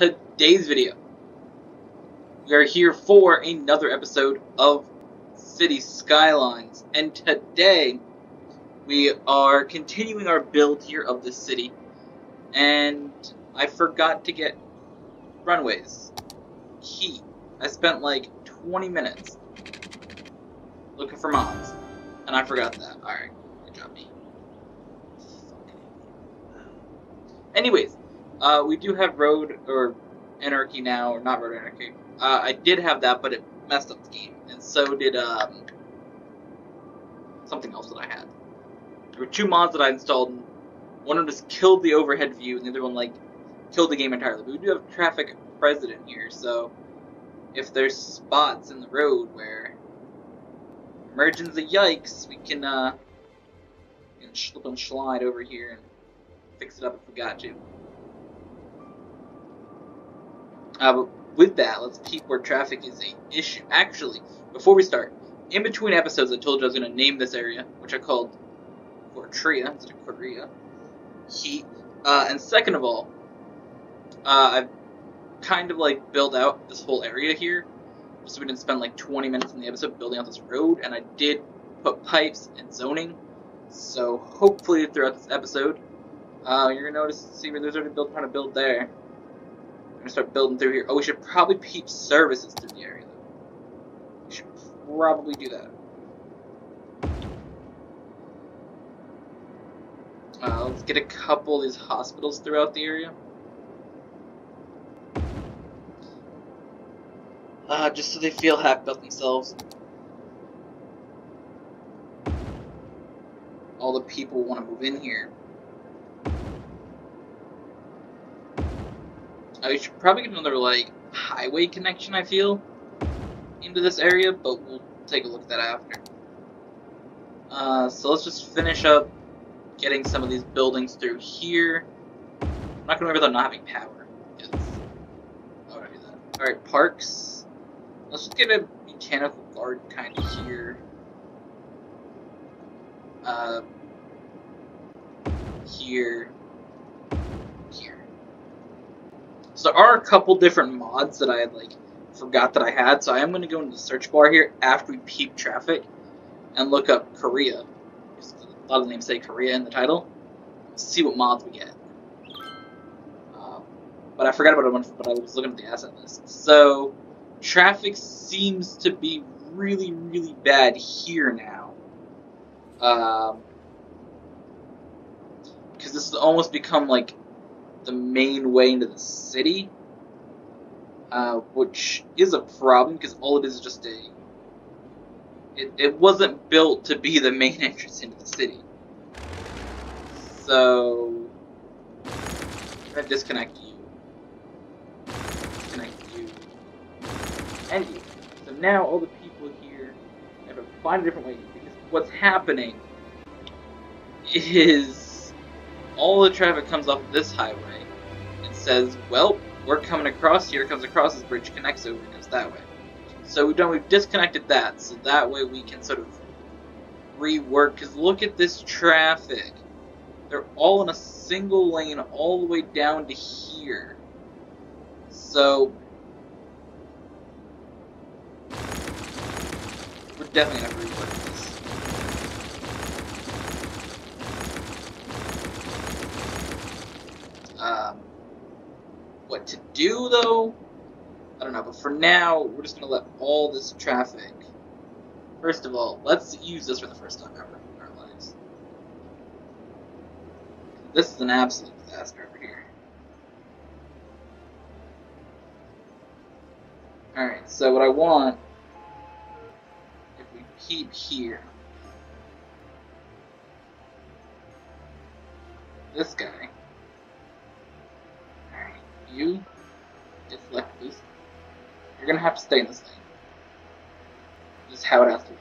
today's video, we are here for another episode of City Skylines, and today we are continuing our build here of the city, and I forgot to get runways. Key. I spent like 20 minutes looking for mods, and I forgot that. Alright, good job, me. Anyways, uh, we do have Road or Anarchy now, or not Road Anarchy. Uh, I did have that, but it messed up the game, and so did um, something else that I had. There were two mods that I installed. And one of them just killed the overhead view, and the other one like killed the game entirely. But we do have traffic president here, so if there's spots in the road where emergency yikes, we can uh, slip and slide over here and fix it up if we got to. Uh, with that, let's keep where traffic is an issue. Actually, before we start, in between episodes, I told you I was going to name this area, which I called Fortria instead of Korea. Heat. Uh, and second of all, uh, I've kind of like built out this whole area here, so we didn't spend like 20 minutes in the episode building out this road, and I did put pipes and zoning. So hopefully throughout this episode, uh, you're gonna notice, see where there's already built, trying to build there. I'm gonna start building through here. Oh, we should probably peep services through the area though. We should probably do that. Uh, let's get a couple of these hospitals throughout the area. Uh, just so they feel happy about themselves. All the people want to move in here. I should probably get another, like, highway connection, I feel, into this area, but we'll take a look at that after. Uh, so let's just finish up getting some of these buildings through here. I'm not going to worry about not having power. That? Alright, parks. Let's just get a mechanical guard kind of here. Uh. Here. So there are a couple different mods that I had, like, forgot that I had, so I am going to go into the search bar here after we peep traffic and look up Korea. A lot of the names say Korea in the title. See what mods we get. Um, but I forgot about when but I was looking at the asset list. So, traffic seems to be really, really bad here now. Um, because this has almost become like the main way into the city, uh, which is a problem because all it is is just a. It, it wasn't built to be the main entrance into the city. So. I'm gonna disconnect you. Disconnect you. And you. So now all the people here have to find a different way because what's happening is all the traffic comes off this highway and says, well, we're coming across here, comes across this bridge, connects over, goes that way. So we've done, we've disconnected that, so that way we can sort of rework, because look at this traffic. They're all in a single lane all the way down to here. So, we're definitely going to rework this. Um, what to do though? I don't know, but for now, we're just gonna let all this traffic. First of all, let's use this for the first time ever in our lives. This is an absolute disaster over here. Alright, so what I want, if we keep here, this guy, you, deflect this, you're gonna have to stay in this lane. Is how it has to work.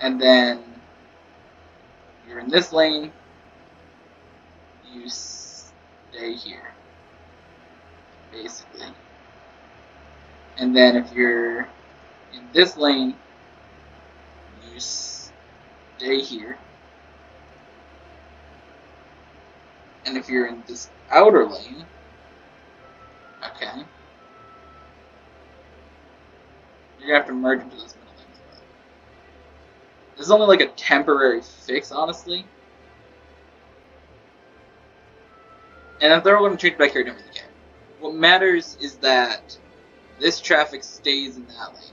And then you're in this lane, you stay here, basically. And then if you're in this lane, you stay here. And if you're in this outer lane, okay, you're gonna have to merge into this middle lane. well. This is only like a temporary fix, honestly. And if they're going to change back here, I really care. What matters is that this traffic stays in that lane.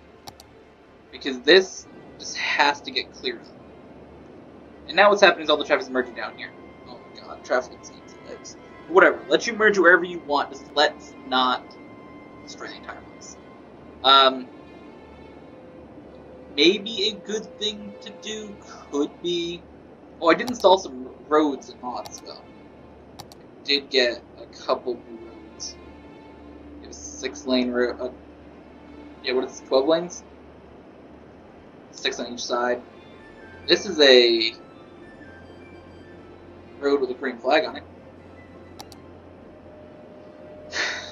Because this just has to get cleared up. And now what's happening is all the traffic's merging down here. Oh my god, traffic schemes Whatever, let you merge wherever you want, just let's not destroy the entire place. Um, maybe a good thing to do could be... Oh, I did install some roads in mods, though. I did get a couple new roads. It was six lane road. Uh, yeah, what is this, 12 lanes? Six on each side. This is a road with a green flag on it.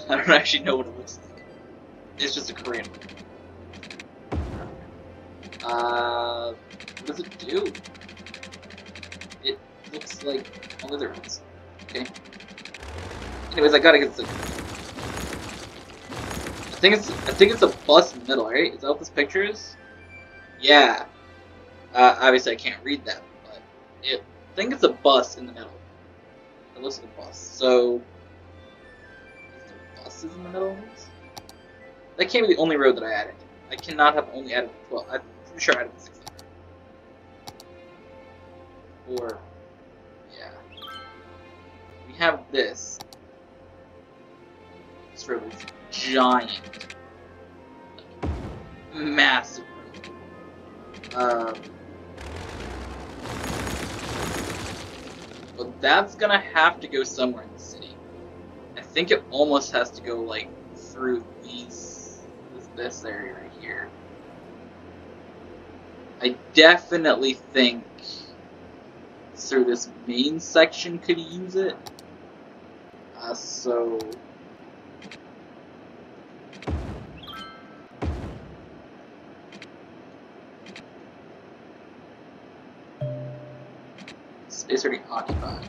I don't actually know what it looks like. It's just a Korean. Uh, what does it do? It looks like all other ones. Okay. Anyways, I gotta get the. I think it's I think it's a bus in the middle, right? Is that what this picture is? Yeah. Uh, obviously, I can't read that, but it, I think it's a bus in the middle. It looks like a bus. So, buses in the middle of this? That can't be the only road that I added. I cannot have only added 12. I'm pretty sure I added 16. Or, yeah. We have this. This road is giant. Massive road. Um, but that's gonna have to go somewhere in the city. I think it almost has to go like through these this, area right here. I definitely think through this main section could use it. Uh, so space already occupied.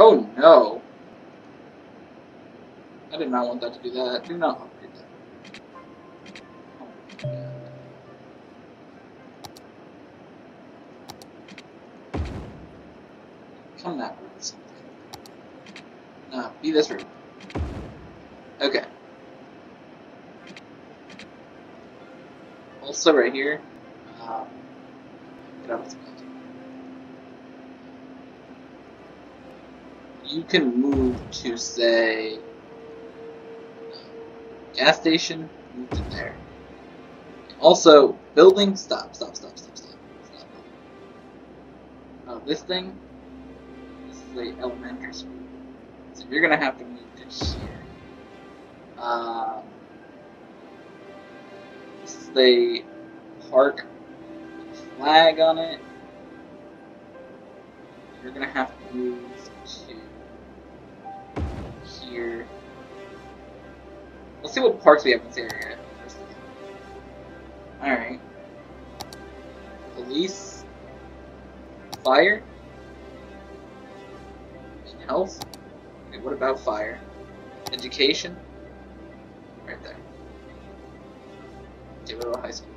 Oh no! I did not want that to do that. Do not upgrade that. Oh. Come that way something. No, be this route. Okay. Also right here, um, get out of this You can move to say gas station, move to there. Also, building, stop, stop, stop, stop, stop, stop. Uh, this thing, this is a elementary school, so you're gonna have to move to here. Um, this is the park flag on it. You're gonna have to move to here. Let's see what parks we have in this area. Alright. Police. Fire. And health. Okay, what about fire? Education. Right there. Taylor High School.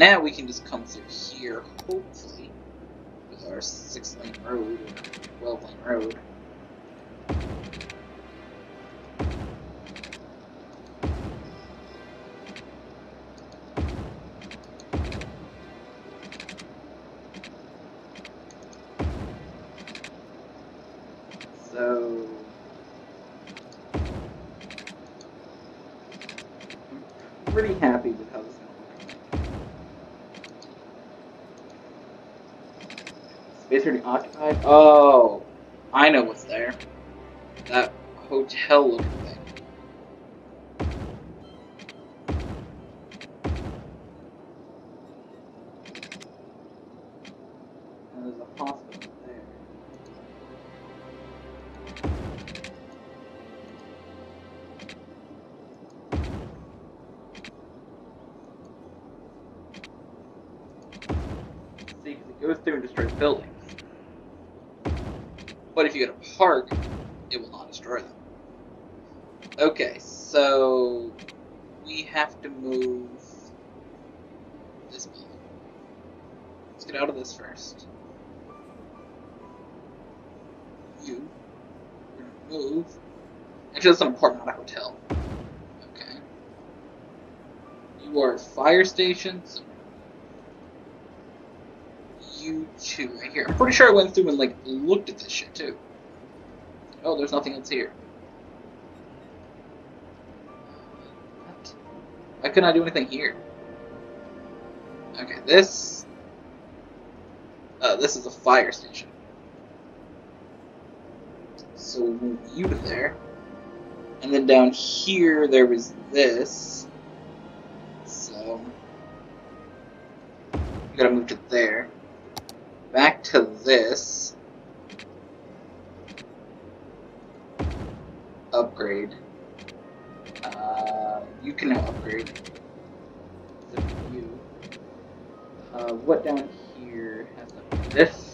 Now we can just come through here, hopefully, with our six lane road, or 12 lane road. Stations. You two right here. I'm pretty sure I went through and like looked at this shit too. Oh, there's nothing else here. What? Why couldn't I do anything here? Okay, this. Uh, this is a fire station. So we'll move you to there. And then down here there was this. So we gotta move to there. Back to this. Upgrade. Uh, you can now upgrade. Except you. Uh, what down here has this?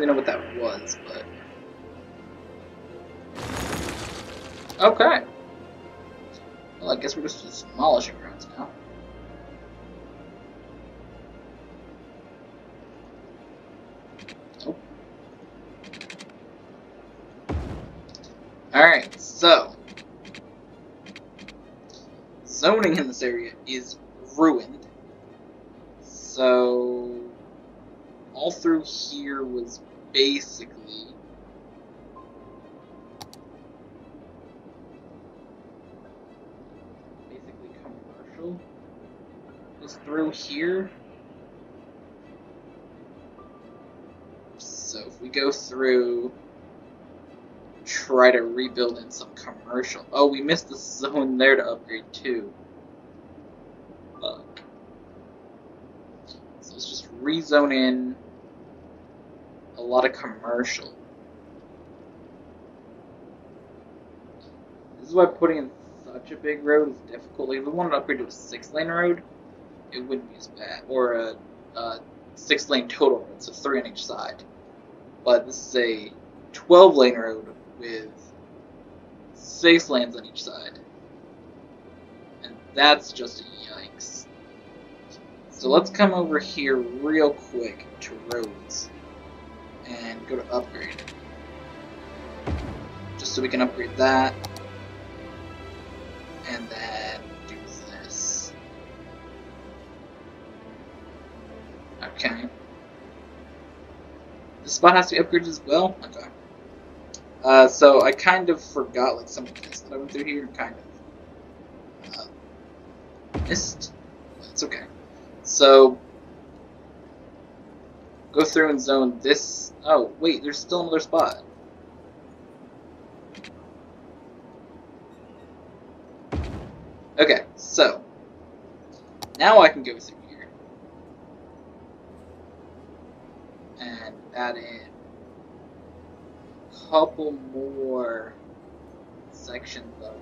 Don't know what All through here was basically. Basically commercial. Just through here. So if we go through, try to rebuild in some commercial. Oh, we missed the zone there to upgrade too. Let's just rezone in a lot of commercial. This is why putting in such a big road is difficult. Like if we wanted to upgrade to a six lane road, it wouldn't be as bad. Or a, a six lane total road, so three on each side. But this is a 12 lane road with six lanes on each side. And that's just a yikes. So let's come over here real quick to roads and go to upgrade. Just so we can upgrade that. And then do this. Okay. This spot has to be upgraded as well? Okay. Uh, so I kind of forgot like some of this that I went through here, kind of uh, missed. It's okay. So go through and zone this. Oh wait, there's still another spot. Okay, so now I can go through here and add in a couple more sections of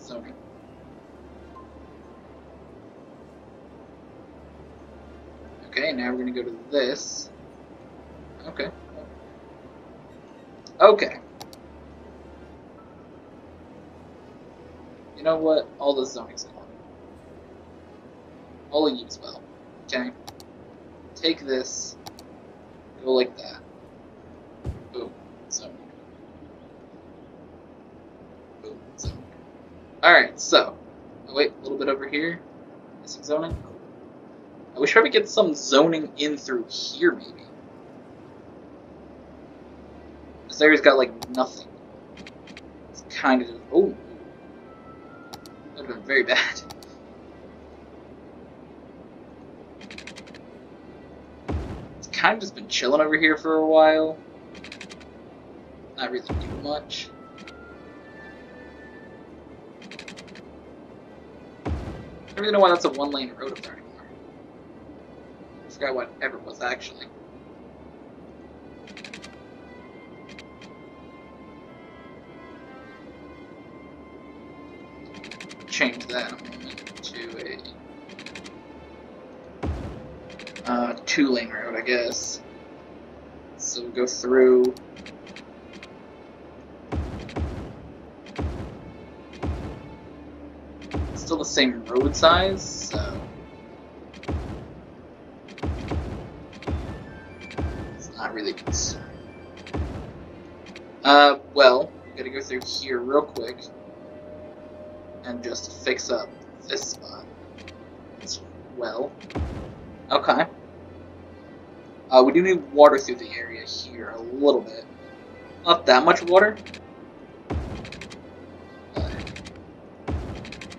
zoning. Okay, now we're gonna go to this. Okay. Okay. You know what? All the zoning's gone. All of you as well. Okay? Take this. Go like that. Boom. Zoning. Boom. Alright, so. Oh, wait, a little bit over here. Missing zoning. I wish I would get some zoning in through here, maybe. This area's got, like, nothing. It's kind of... Oh! That would have been very bad. It's kind of just been chilling over here for a while. Not really doing much. I don't really know why that's a one-lane road up there anymore. forgot what ever was actually. Change that to a uh, two lane road, I guess. So we'll go through. Still the same road size, so. It's not really concerned. Uh, well, we gotta go through here real quick and just fix up this spot as well. Okay. Uh, we do need water through the area here a little bit. Not that much water.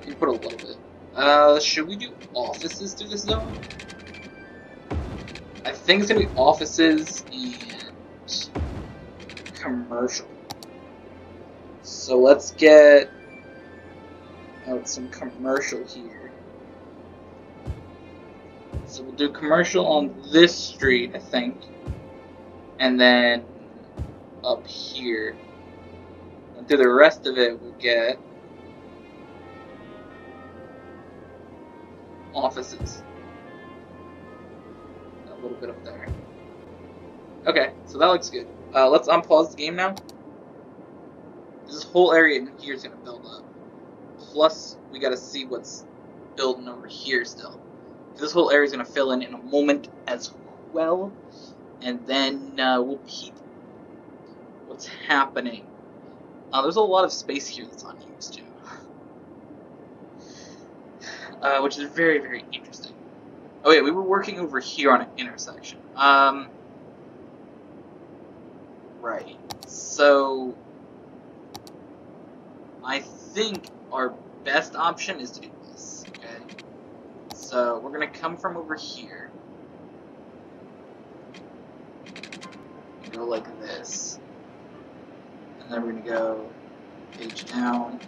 You put a little bit. Uh, should we do offices through this zone? I think it's gonna be offices and commercial. So let's get out some commercial here. So we'll do commercial on this street, I think. And then up here. And through the rest of it, we'll get offices. A little bit up there. Okay, so that looks good. Uh, let's unpause the game now. This whole area in here is going to build up. Plus, we got to see what's building over here still. This whole area is going to fill in in a moment as well. And then uh, we'll keep what's happening. Uh, there's a lot of space here that's unused too. Uh, which is very, very interesting. Oh yeah, we were working over here on an intersection. Um, right. So, I think our best option is to do this, okay? So, we're going to come from over here. Go like this. And then we're going to go page down.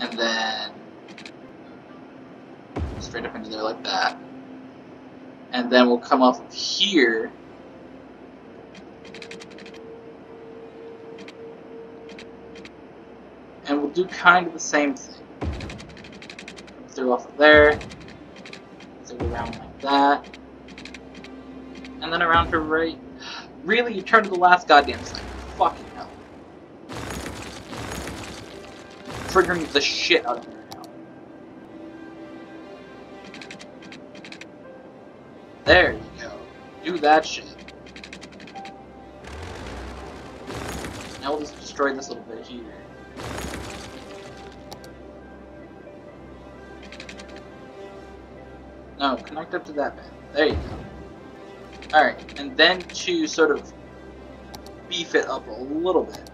And then straight up into there like that. And then we'll come off of here. And we'll do kind of the same thing. Come through off of there. So around like that. And then around to right. Really, you turn to the last goddamn side. Fucking hell. Triggering the shit out of me that shit. Now we'll just destroy this little bit here. No, connect up to that bit. There you go. Alright, and then to sort of beef it up a little bit.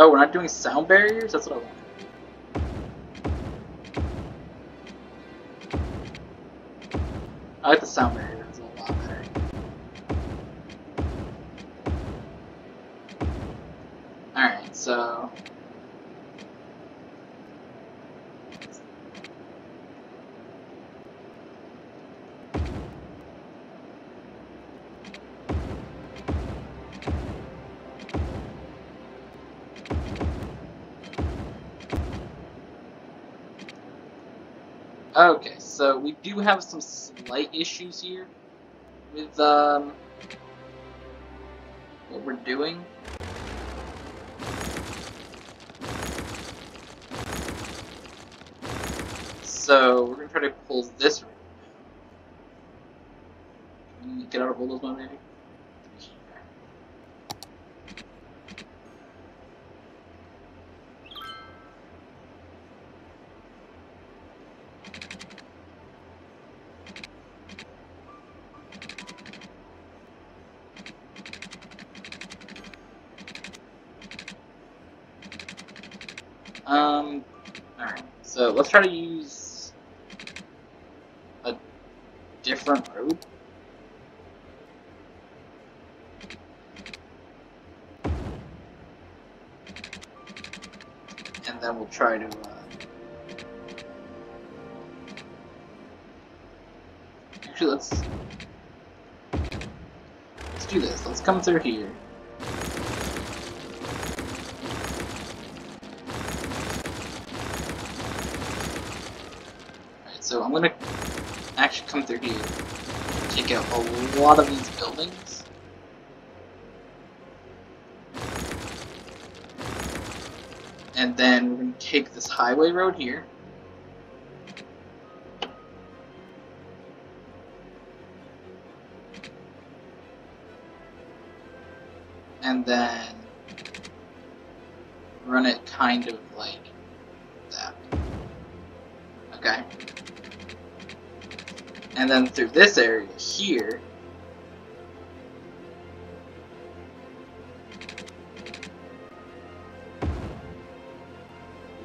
Oh, we're not doing sound barriers? That's what I want. Do have some slight issues here with um, what we're doing. So we're gonna try to pull this. Can you Get out of bulldoze mode, maybe. Um, alright, so let's try to use a different road. And then we'll try to, uh, actually let's, let's do this. Let's come through here. So I'm gonna here, take out a lot of these buildings. And then we're gonna take this highway road here. And then run it kind of like that. Okay and then through this area here,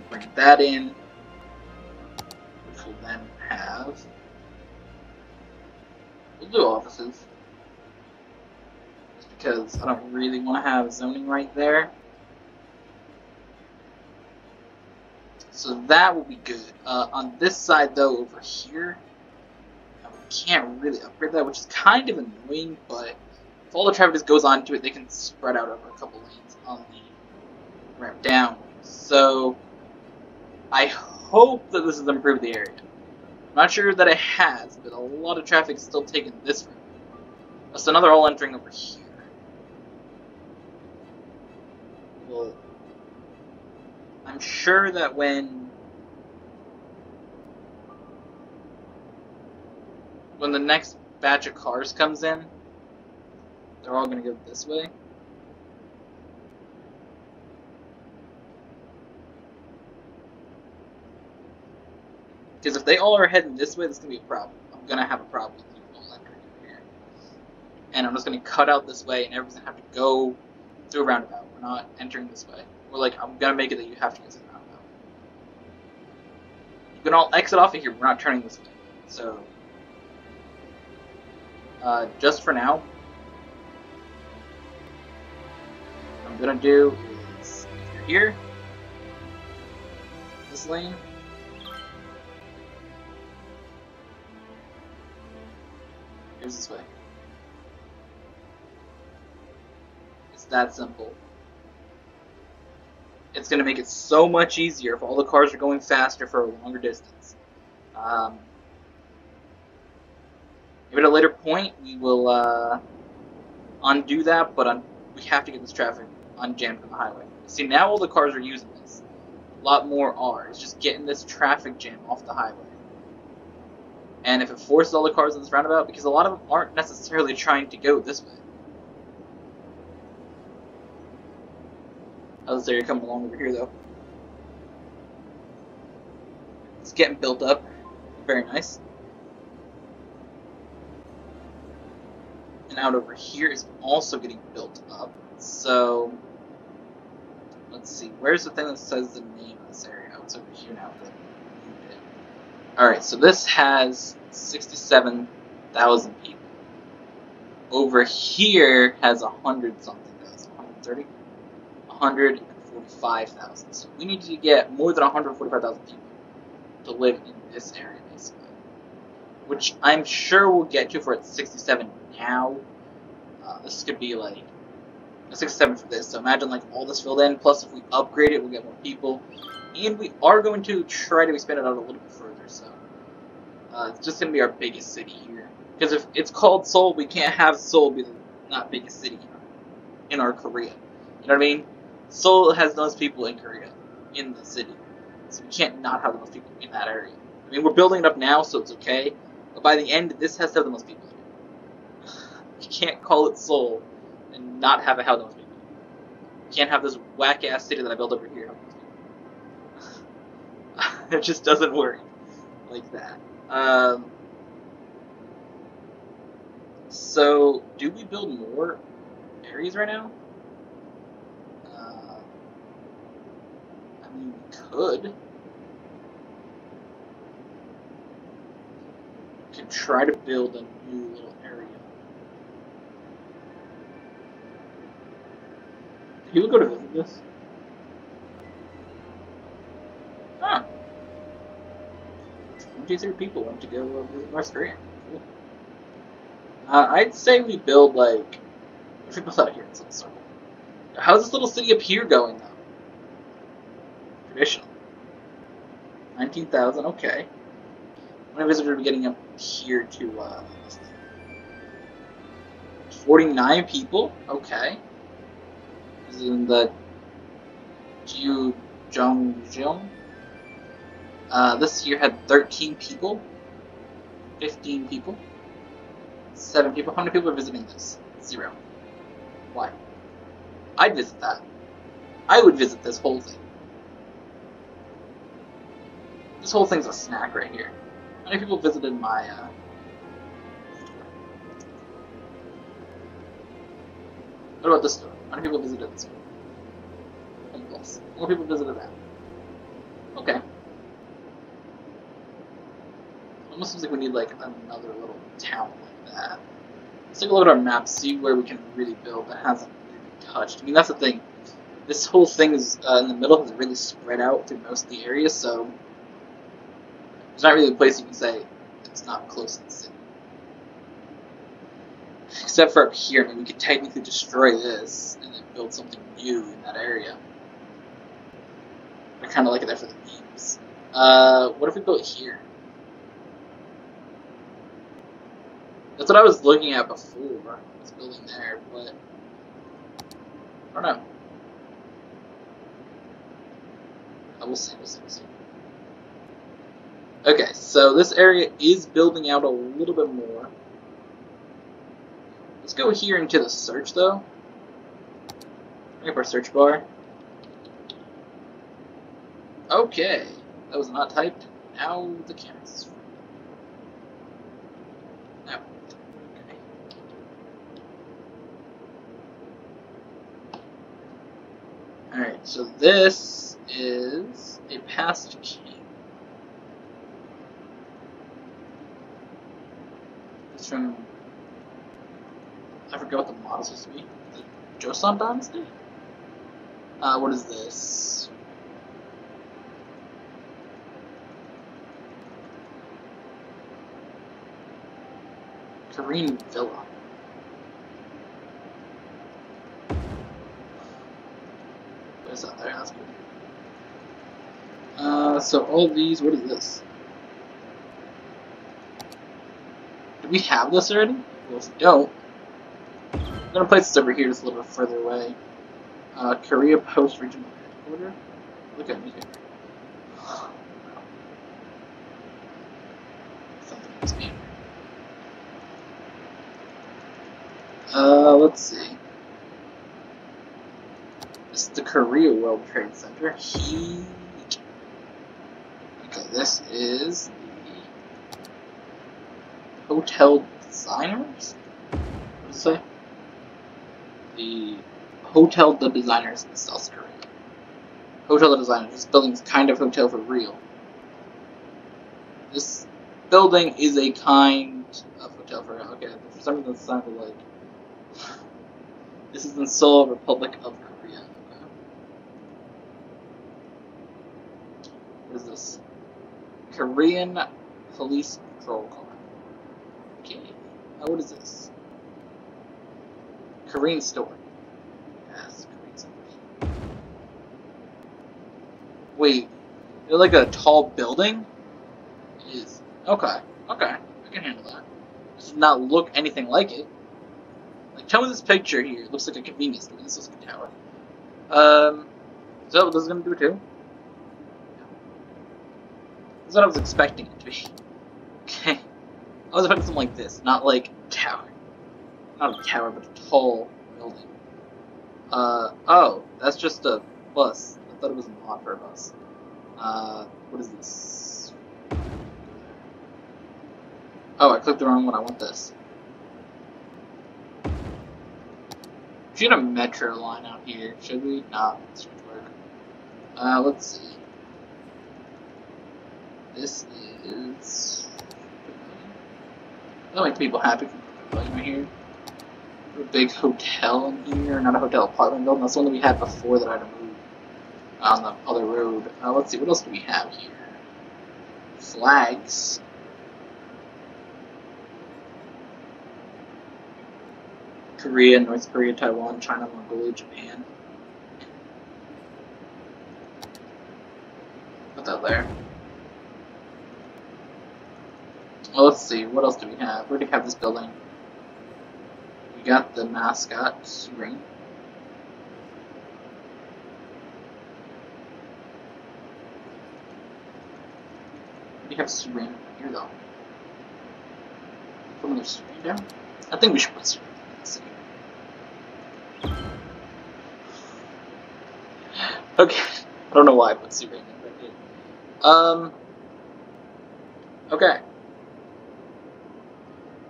bring that in, which will then have, we'll do offices, just because I don't really want to have zoning right there. So that will be good. Uh, on this side though, over here, can't really upgrade that, which is kind of annoying, but if all the traffic just goes onto it, they can spread out over a couple lanes on the ramp down. So, I hope that this has improved the area. I'm not sure that it has, but a lot of traffic is still taking this route. That's another all entering over here. Well, I'm sure that when when the next batch of cars comes in, they're all going to go this way. Because if they all are heading this way, that's going to be a problem. I'm going to have a problem with all entering here. And I'm just going to cut out this way, and everyone's going to have to go through a roundabout. We're not entering this way. We're like, I'm going to make it that you have to go through the roundabout. You can all exit off of here, we're not turning this way. So, uh, just for now, I'm gonna do is here, this lane, here's this way. It's that simple. It's gonna make it so much easier if all the cars are going faster for a longer distance. Um, at a later point, we will uh, undo that, but un we have to get this traffic unjammed from the highway. See, now all the cars are using this. A lot more are. It's just getting this traffic jam off the highway. And if it forces all the cars in this roundabout, because a lot of them aren't necessarily trying to go this way. How's area coming along over here, though? It's getting built up. Very nice. And out over here is also getting built up. So, let's see, where's the thing that says the name of this area? Oh, it's over here now. Alright, so this has 67,000 people. Over here has 100 something thousand, 130? 145,000. So we need to get more than 145,000 people to live in this area. Which I'm sure we'll get to for its 67 now. Uh, this could be like a 6 7 for this. So imagine like all this filled in, plus if we upgrade it, we'll get more people. And we are going to try to expand it out a little bit further, so uh, it's just going to be our biggest city here. Because if it's called Seoul, we can't have Seoul be the not biggest city in our Korea. You know what I mean? Seoul has the most people in Korea, in the city. So we can't not have the most people in that area. I mean, we're building it up now, so it's okay. But by the end, this has to have the most people. You can't call it Seoul and not have a it have those people. You can't have this whack ass city that I built over here. it just doesn't work like that. Um, so, do we build more areas right now? Uh, I mean, we could. Could try to build a new little area. People go to visit this? Huh. 23 people went to go visit North Korea. Cool. Uh, I'd say we build like. We out here in some circle? How's this little city up here going though? Traditional. 19,000, okay. Many visitors are getting up here to, uh, 49 people? Okay. This is in the Jiu Uh, this year had 13 people. 15 people. 7 people. How many people are visiting this? Zero. Why? I'd visit that. I would visit this whole thing. This whole thing's a snack right here. How many people visited my, uh... What about this store? How many people visited this one? Plus. More people visited that. Okay. Almost seems like we need, like, another little town like that. Let's take a look at our map, see where we can really build that hasn't really touched. I mean, that's the thing. This whole thing is uh, in the middle is really spread out through most of the area, so there's not really a place you can say it's not close to the city. Except for up here, I mean, we could technically destroy this and then build something new in that area. I kind of like it there for the memes. Uh, what if we built here? That's what I was looking at before. I was building there, but I don't know. I will see. We'll see. We'll see. Okay, so this area is building out a little bit more. Let's go here into the search, though. Bring up our search bar. Okay, that was not typed. Now the camera's Now, okay. Alright, so this is a past key. From I forget what the model supposed to be. The Joseon Dynasty? Uh, what is this? Korean Villa. What is that there? That's good. Uh, so all these, what is this? Do we have this already? Well, if we don't, I'm gonna place this over here just a little bit further away. Uh, Korea Post Regional Headquarters. Look at me here. Uh, let's see. This is the Korea World Trade Center. Heat. Okay, this is Hotel Designers? What does say? The Hotel the Designers in South Korea. Hotel the Designers. This building is kind of hotel for real. This building is a kind of hotel for real. Okay, for some reason it sounded like this is in Seoul, Republic of Korea. Okay. What is this? Korean Police Patrol. Uh, what is this? Korean store. Yes, store. Wait, they're like a tall building? It is. Okay, okay. I can handle that. Does not look anything like it. Like, tell me this picture here. It looks like a convenience store. This is a tower. Um, so this is gonna do too. That's what I was expecting it to be. Okay. I was expecting something like this, not like tower. Not a tower, but a tall building. Uh, oh, that's just a bus. I thought it was a mod for a bus. Uh, what is this? Oh, I clicked the wrong one. I want this. Should get a metro line out here, should we? Nah, this work. Uh, let's see. This is. That'll make people happy here. A big hotel in here, not a hotel apartment building. That's the one that we had before that I had to move on the other road. Uh, let's see, what else do we have here? Flags. Korea, North Korea, Taiwan, China, Mongolia, Japan. Put that there. Well, let's see, what else do we have? Where do we have this building? We got the mascot, ring. We have Serena here though. Put another Serena down. I think we should put. Let's see. Okay. I don't know why I put Serena, but I did. Um. Okay.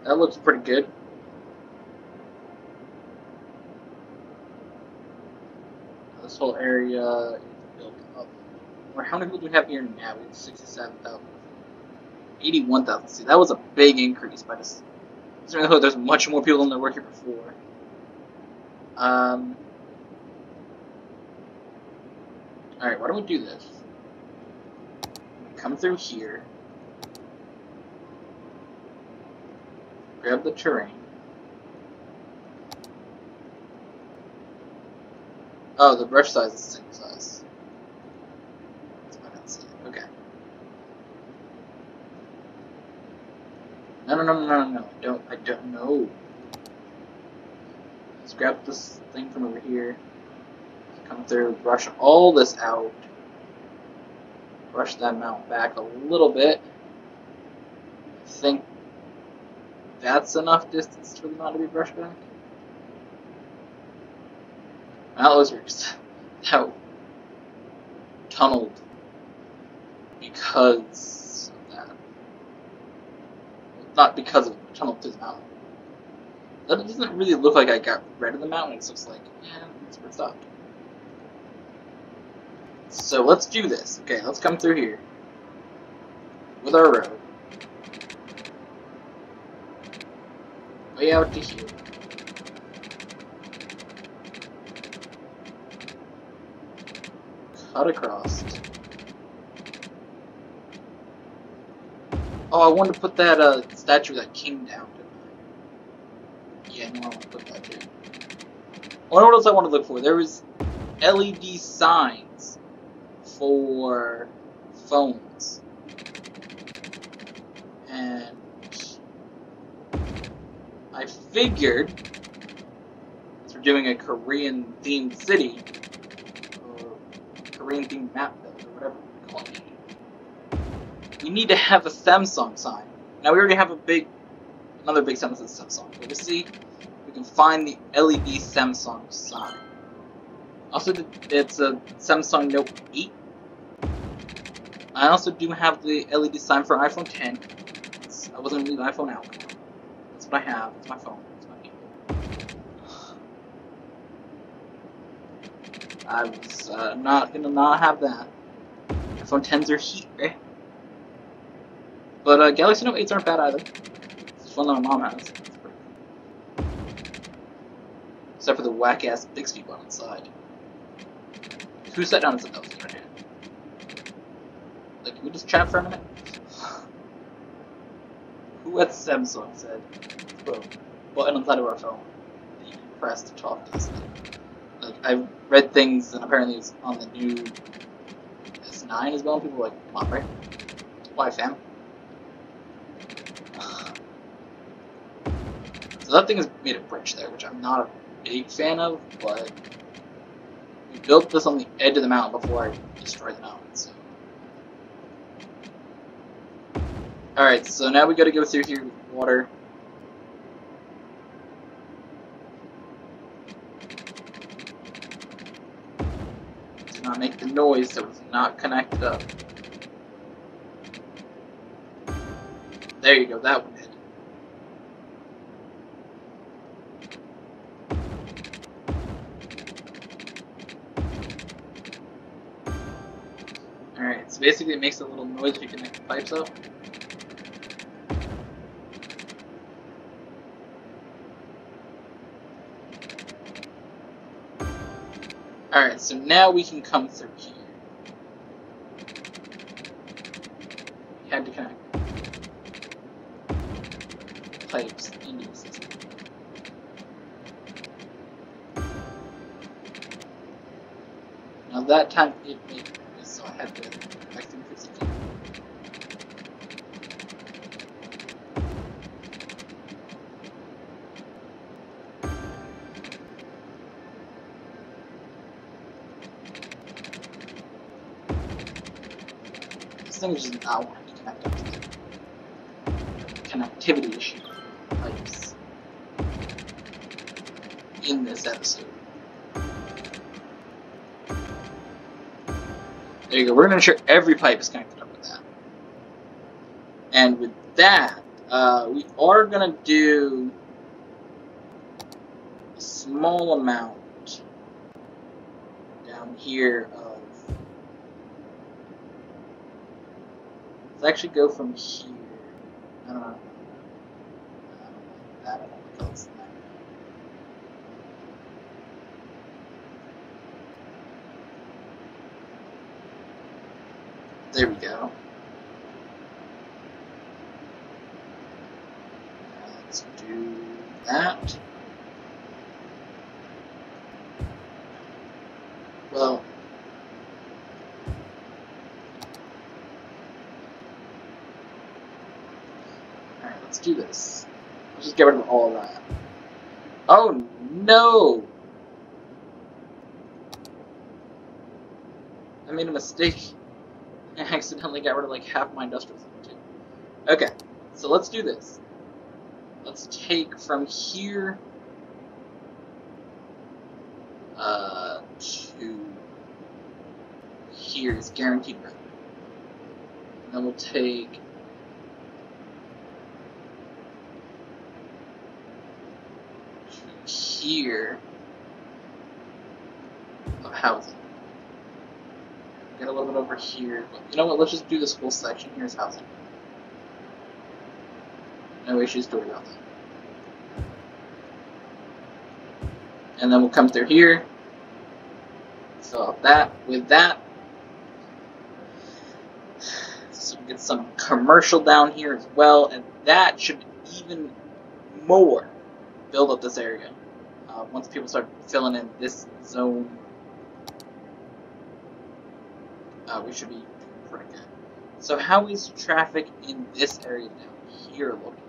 That looks pretty good. This whole area is built up. Or how many people do we have here now? We have 67,000. 81,000. See, that was a big increase by just. There's much more people than there were here before. Um. Alright, why don't we do this? Come through here. Grab the terrain. Oh, the brush size is the same size. I it. Okay. No, no, no, no, no, no. I don't, I don't know. Let's grab this thing from over here. Come through, brush all this out. Brush that mount back a little bit. I think that's enough distance for them not to be brushed back. Were just how tunneled because of that. Not because of tunneled to the mountain. That doesn't really look like I got rid of the mountain. It looks like, yeah, that's where it stopped. So let's do this. Okay, let's come through here with our road. Way out to here. Cut across. Oh, I wanted to put that uh, statue of that king down? Yeah, no, I want to put that there. I wonder what else I want to look for. There was LED signs for phones. And I figured, since we're doing a Korean themed city, or Korean themed map build, or whatever we call it, we need to have a Samsung sign. Now we already have a big, another big Samsung. But let's see if we can find the LED Samsung sign. Also, it's a Samsung Note 8. I also do have the LED sign for iPhone 10. I wasn't going to leave iPhone out. That's what I have. It's my phone. It's my people. I was uh, not to not have that. iPhone 10s are heat, right? But uh, Galaxy Note 8s aren't bad either. It's one that my mom has. Except for the whack-ass Bixby one inside. Who sat down and said that was a good? Like, can we just chat for a minute? Who at Samsung said, bro, button inside of our phone, the press to talk to us. Like, I read things, and apparently it's on the new S9 as well, people were like, come on, right? Why, fam? So that thing has made a bridge there, which I'm not a big fan of, but we built this on the edge of the mountain before I destroyed the mountain, so. Alright, so now we gotta go through here with water. Make the noise that was not connected up. There you go, that one did. Alright, so basically it makes a little noise if you connect the pipes up. Alright, so now we can come through here. We had to connect pipes into the system. Now that time There you go. We're gonna ensure every pipe is connected up with that. And with that, uh, we are gonna do a small amount down here of. Let's actually go from here. I don't know. I don't like that. I don't like else than that. There we go. Let's do that. Well, alright, let's do this. Let's just get rid of all of that. Oh no! I made a mistake. I accidentally got rid of like half my industrial zone too. Okay, so let's do this. Let's take from here uh, to here is guaranteed revenue. And then we'll take to here of housing. Get a little bit over here. You know what? Let's just do this whole section. Here's housing. No issues to worry that. And then we'll come through here. So that with that. So we get some commercial down here as well, and that should even more build up this area. Uh, once people start filling in this zone uh, we should be pretty good. So how is traffic in this area down here looking?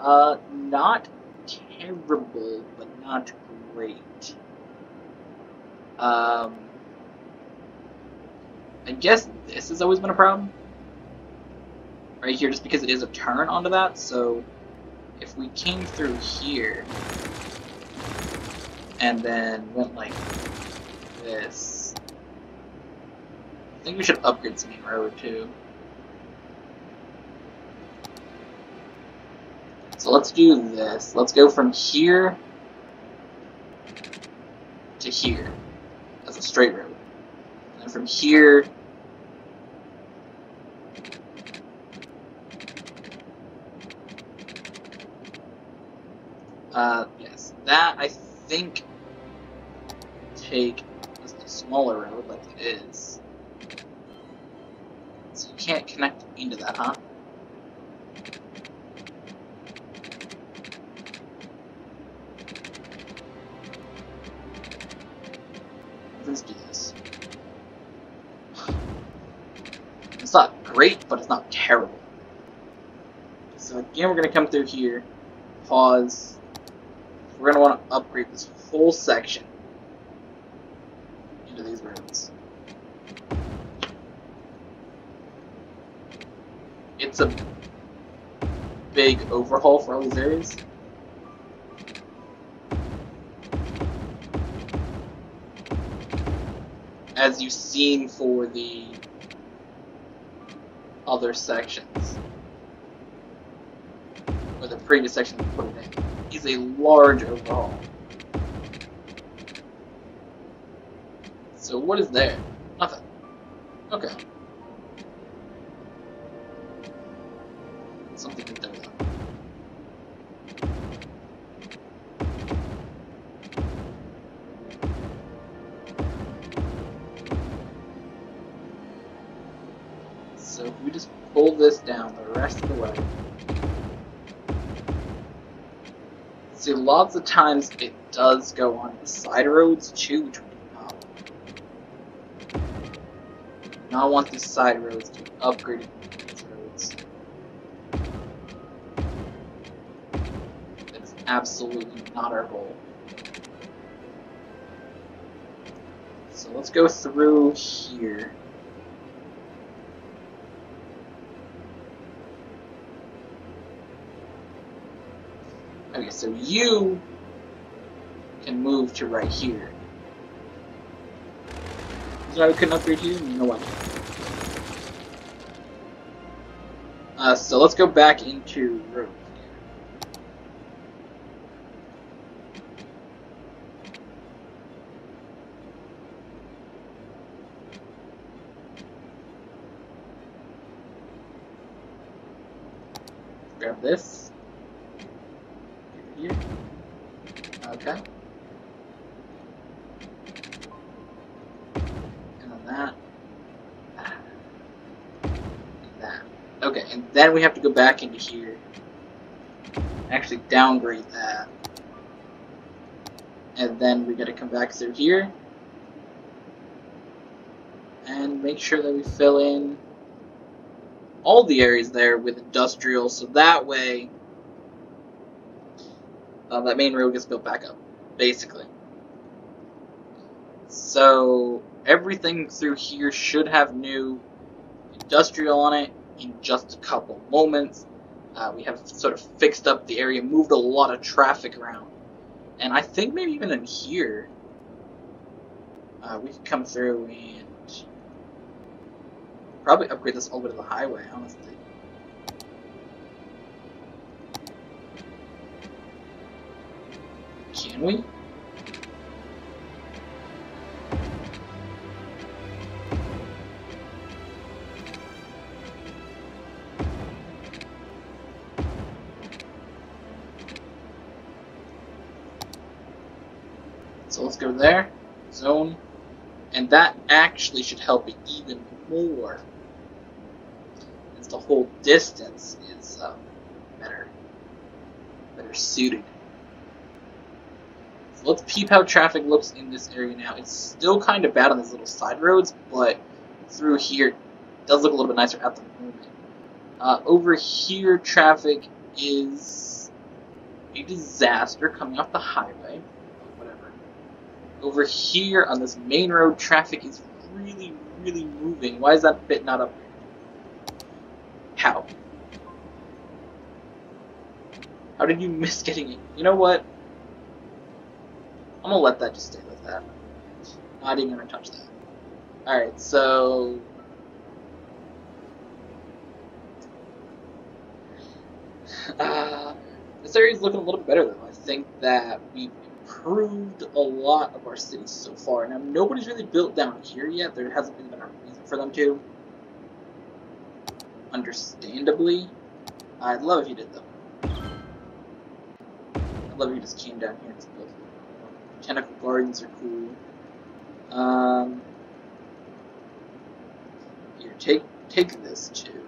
Uh, not terrible, but not great. Um, I guess this has always been a problem. Right here, just because it is a turn onto that, so if we came through here and then went like this, think we should upgrade some road too. So let's do this. Let's go from here to here as a straight road. And from here Uh, yes, that I think take a smaller road like it is. Can't connect into that, huh? Let's do this. It's not great, but it's not terrible. So again, we're gonna come through here, pause. We're gonna want to upgrade this whole section into these roads. It's a big overhaul for all these areas. As you've seen for the other sections, or the previous section we put it in, is a large overhaul. So what is there? Nothing. Okay. Rest of the way. See, lots of times it does go on the side roads too, which we do not want. We do want these side roads to be upgraded roads. That is absolutely not our goal. So let's go through here. Okay, so you can move to right here. So I couldn't upgrade you? Know what? Uh, so let's go back into room. Grab this. Here. Okay. And then that. That. And that. Okay, and then we have to go back into here. Actually downgrade that. And then we gotta come back through here. And make sure that we fill in all the areas there with industrial, so that way uh, that main road gets built back up, basically. So everything through here should have new industrial on it in just a couple moments. Uh, we have sort of fixed up the area, moved a lot of traffic around, and I think maybe even in here uh, we could come through and probably upgrade this all the way to the highway. Honestly. Can we? So let's go there, zone, and that actually should help it even more. As the whole distance is um, better, better suited. Let's peep how traffic looks in this area now. It's still kind of bad on these little side roads, but through here does look a little bit nicer at the moment. Uh, over here, traffic is a disaster coming off the highway. Over here on this main road, traffic is really, really moving. Why is that bit not up? How? How did you miss getting it? You know what? I'm gonna let that just stay like that. Not even gonna touch that. Alright, so. Uh, this area is looking a little better though. I think that we've improved a lot of our cities so far. Now, nobody's really built down here yet. There hasn't been a reason for them to. Understandably. I'd love if you did though. I'd love if you just came down here and built botanical gardens are cool. Um, here, take take this too.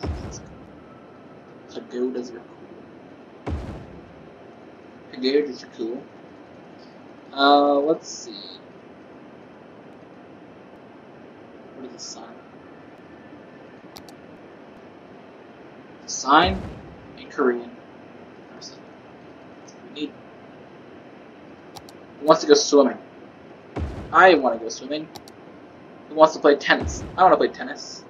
That's cool. Pagodas are cool. Pagodas are cool. Uh, let's see. What is the sign? The sign in Korean. We need who wants to go swimming? I want to go swimming. Who wants to play tennis? I want to play tennis.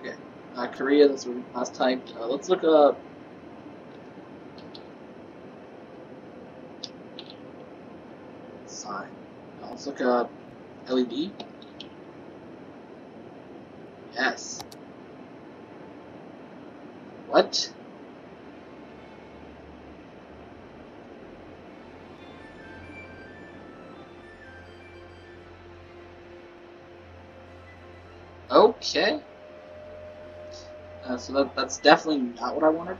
Okay. Uh, Korea, that's what we last typed. Uh, let's look up. Sign. Let's look up LED. Yes. What? Okay. Uh, so that, that's definitely not what I wanted.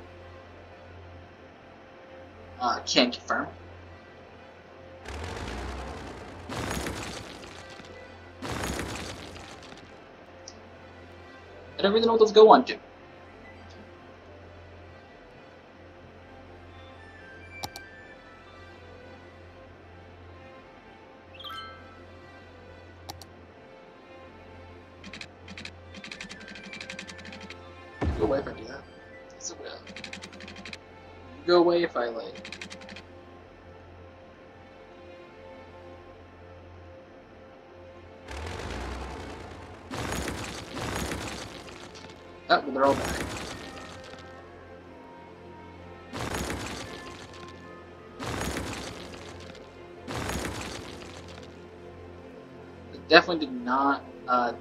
Uh, can't confirm. I don't really know what those go on to. Go away if I do that. Yes, it will. Go away if I like. Definitely did not uh,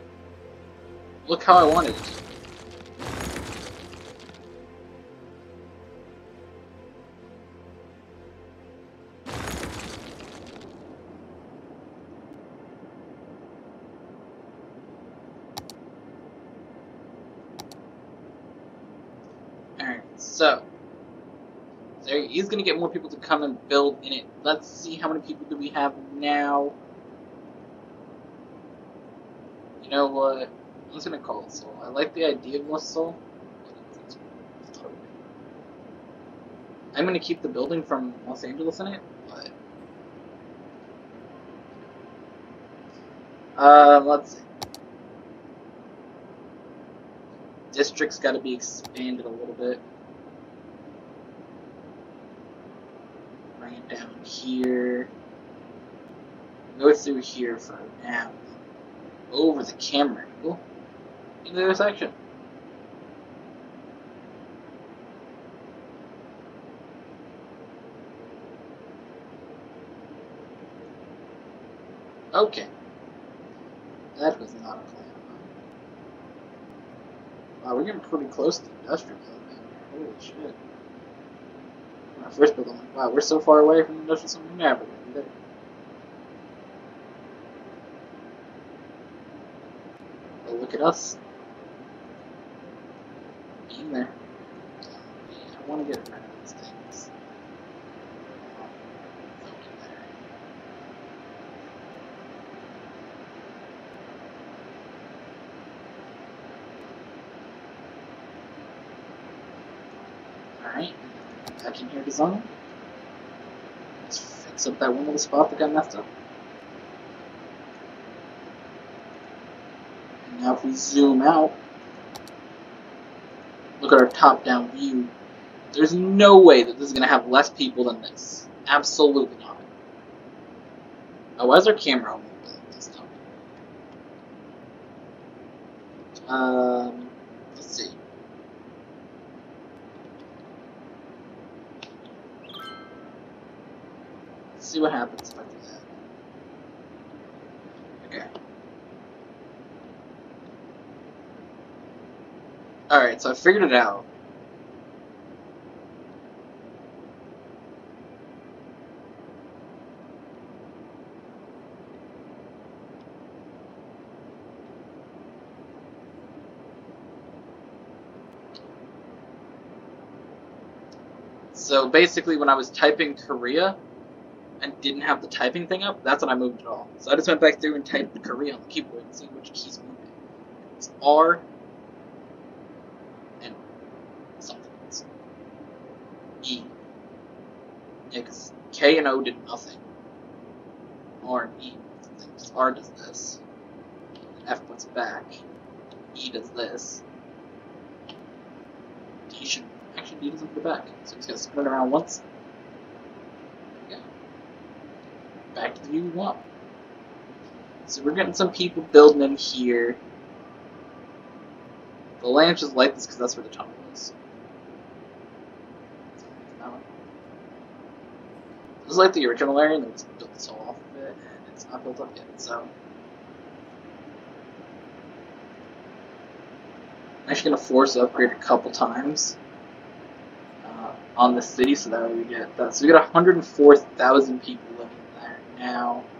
look how I wanted it. Alright, so. He's gonna get more people to come and build in it. Let's see how many people do we have now. You know what? I'm just gonna call it Seoul. I like the idea of Seoul. I'm gonna keep the building from Los Angeles in it, but. Uh, let's see. District's gotta be expanded a little bit. Bring it down here. Go through here for now. Over the camera angle. In the other section. Okay. That was not a plan. Wow, we're getting pretty close to the industrial zone. Holy shit. When I first built, I'm like, wow, we're so far away from the industrial. We're never gonna there. I want to get rid of these things. Alright, back in here zone. Let's fix up that one little spot that got messed up. Now if we zoom out, look at our top-down view. There's no way that this is going to have less people than this. Absolutely not. Oh, why is our camera on this time? Um, let's see. Let's see what happens if I do that. Okay. Alright, so I figured it out. So basically, when I was typing Korea and didn't have the typing thing up, that's when I moved it all. So I just went back through and typed Korea on the keyboard and see which keys moving. It's R and something else. E. Yeah, because K and O did nothing. R and E. R does this. F puts back. E does this. D should actually D doesn't put it back. So he's gonna spin it around once. Yeah. Back to the view we want. So we're getting some people building in here. The land just like this because that's where the tunnel is. Um, Is like the original area, and just built this off of it, and it's not built up yet. So I'm actually gonna force upgrade a couple times uh, on the city, so that way we get that. So we got 104,000 people living there now.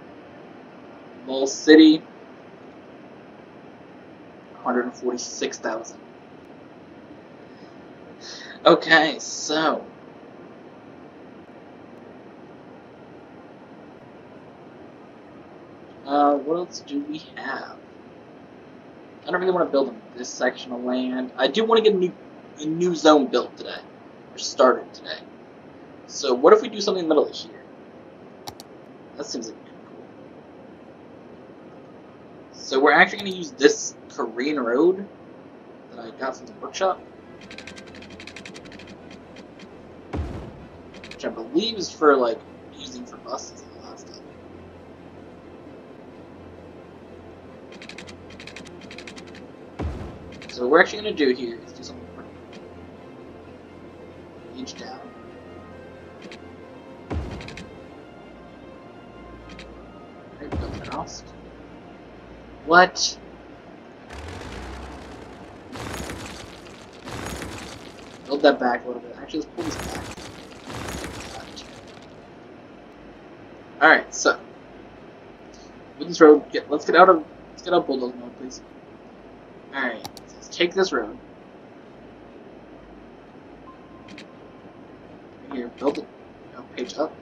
Mole City, 146,000. Okay, so. Uh, what else do we have? I don't really want to build this section of land. I do want to get a new, a new zone built today. Or started today. So what if we do something in the middle of here? That seems like cool. So we're actually going to use this Korean road that I got from the workshop. Which I believe is for, like, using for buses and all that stuff. So what we're actually going to do here is do something different. Inch down. What? Build that back a little bit. Actually, let's pull this back. Alright, so. With this road, get, let's get out of, let's get out of bulldoze mode, please. Alright, take this road. Here, build it. Go page up.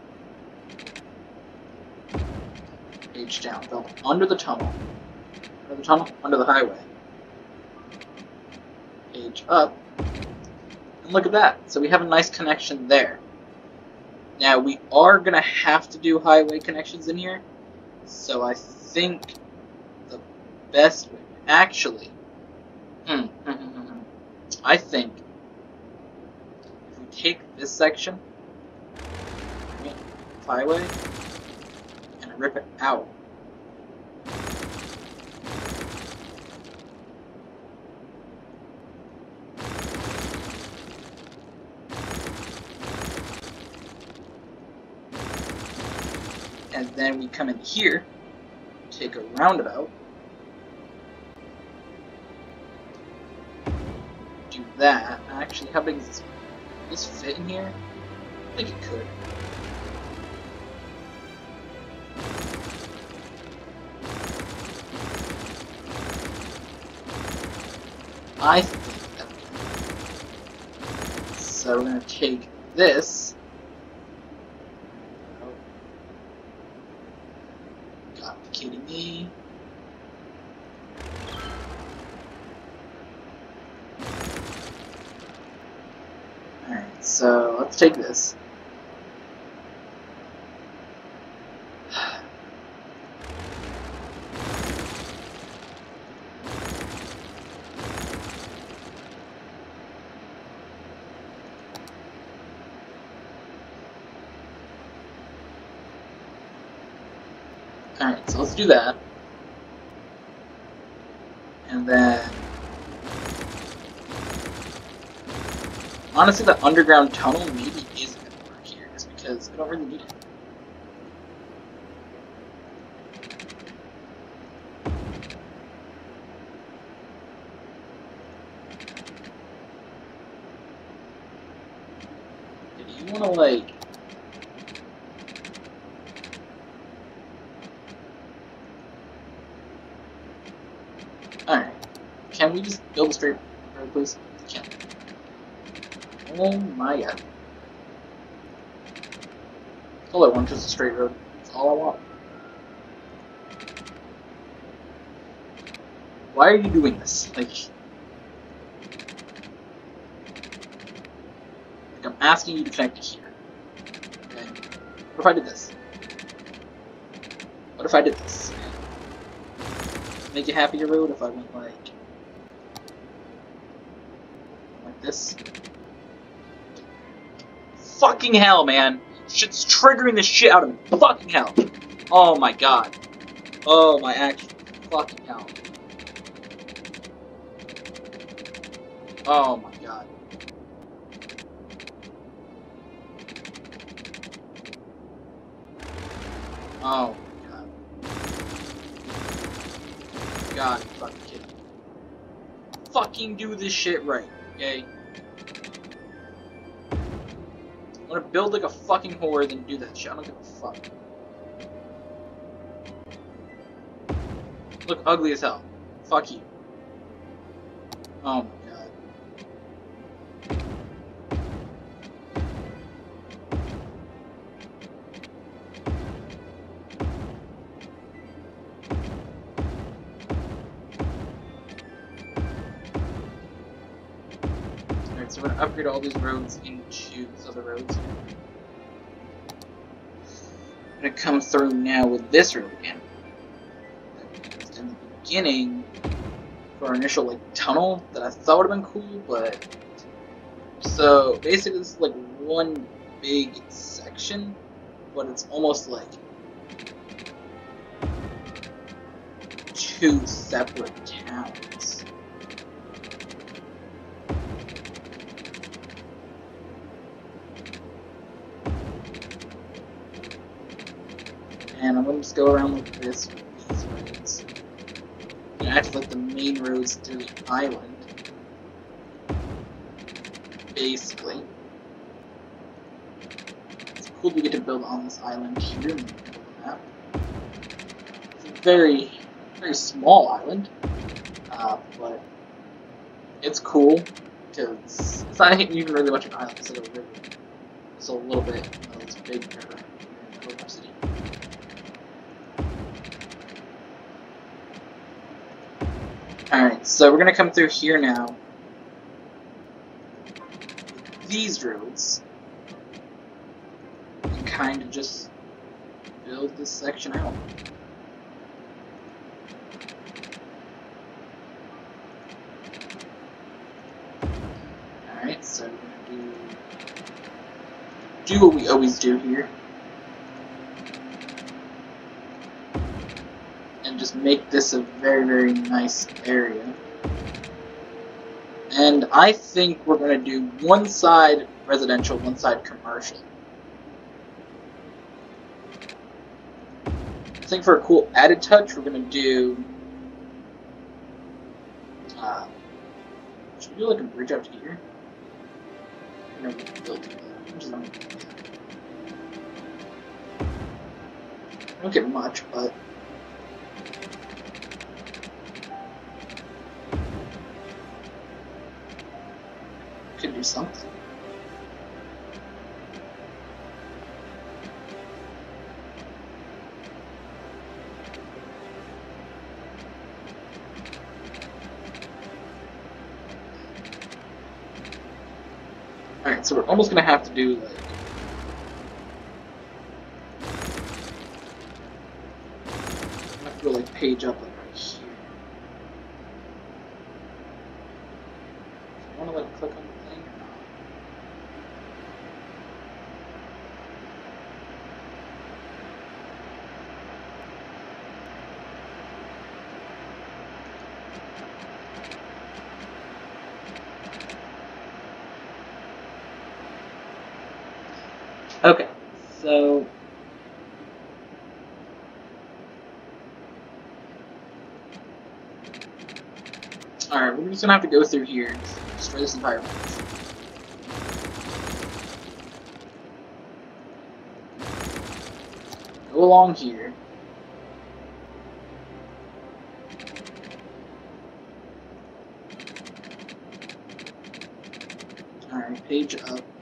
Page down. Build under the tunnel. Under the tunnel? Under the highway. Page up. And look at that. So we have a nice connection there. Now, we are going to have to do highway connections in here. So I think the best way... Actually... Hmm, hmm, hmm, I think if we take this section, highway, and rip it out, and then we come in here, take a roundabout, that. Uh, actually, how big is this? This fit in here? I think it could. I think that So we're gonna take this. Oh. God, you kidding me? Alright, so let's take this. Alright, so do that. And then... Honestly, the underground tunnel maybe is going to work here, just because we don't really need it. Did you want to, like... Alright. Can we just build a straight road, please? Oh my god. All I want is a straight road. That's all I want. Why are you doing this? Like, like I'm asking you to connect it here. Okay. What if I did this? What if I did this? Make you happier road if I went like like this. Fucking hell, man! Shit's triggering the shit out of me. Fucking hell! Oh my god. Oh my actual fucking hell. Oh my god. Oh my god. God, fucking kidding. Fucking do this shit right, okay? I'm gonna build like a fucking whore, then do that shit. I don't give a fuck. Look ugly as hell. Fuck you. All these roads into these other roads. I'm gonna come through now with this road again. In the beginning, for our initial like tunnel that I thought would have been cool, but so basically this is like one big section, but it's almost like two separate towns. Just go around like this with these roads. And act like the main roads through the island. Basically. It's cool we get to build on this island here. It's a very, very small island. Uh, but it's cool because it's not even really much of an island, it's like a river. It's a little bit of this big river Alright, so we're gonna come through here now. These roads. And kind of just build this section out. Alright, so we're gonna do do what we always do here. And just make this a very, very nice area. And I think we're going to do one side residential, one side commercial. I think for a cool added touch, we're going to do... Uh, should we do like a bridge out here? No, build I don't get much, but something. Alright, so we're almost gonna have to do like page up like right here. Do you wanna like click on the thing or not? Okay, so Alright, we're just gonna have to go through here and destroy this entire place. Go along here. Alright, page up.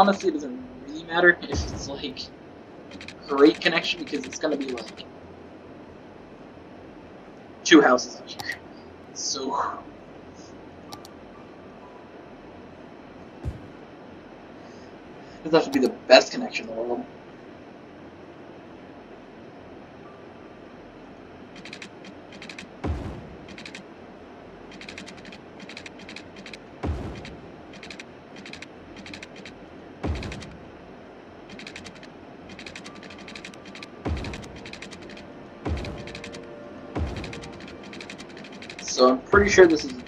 Honestly, it doesn't really matter if it's like great connection because it's gonna be like two houses up here. So this doesn't to be the best connection in the world. Pretty sure this is.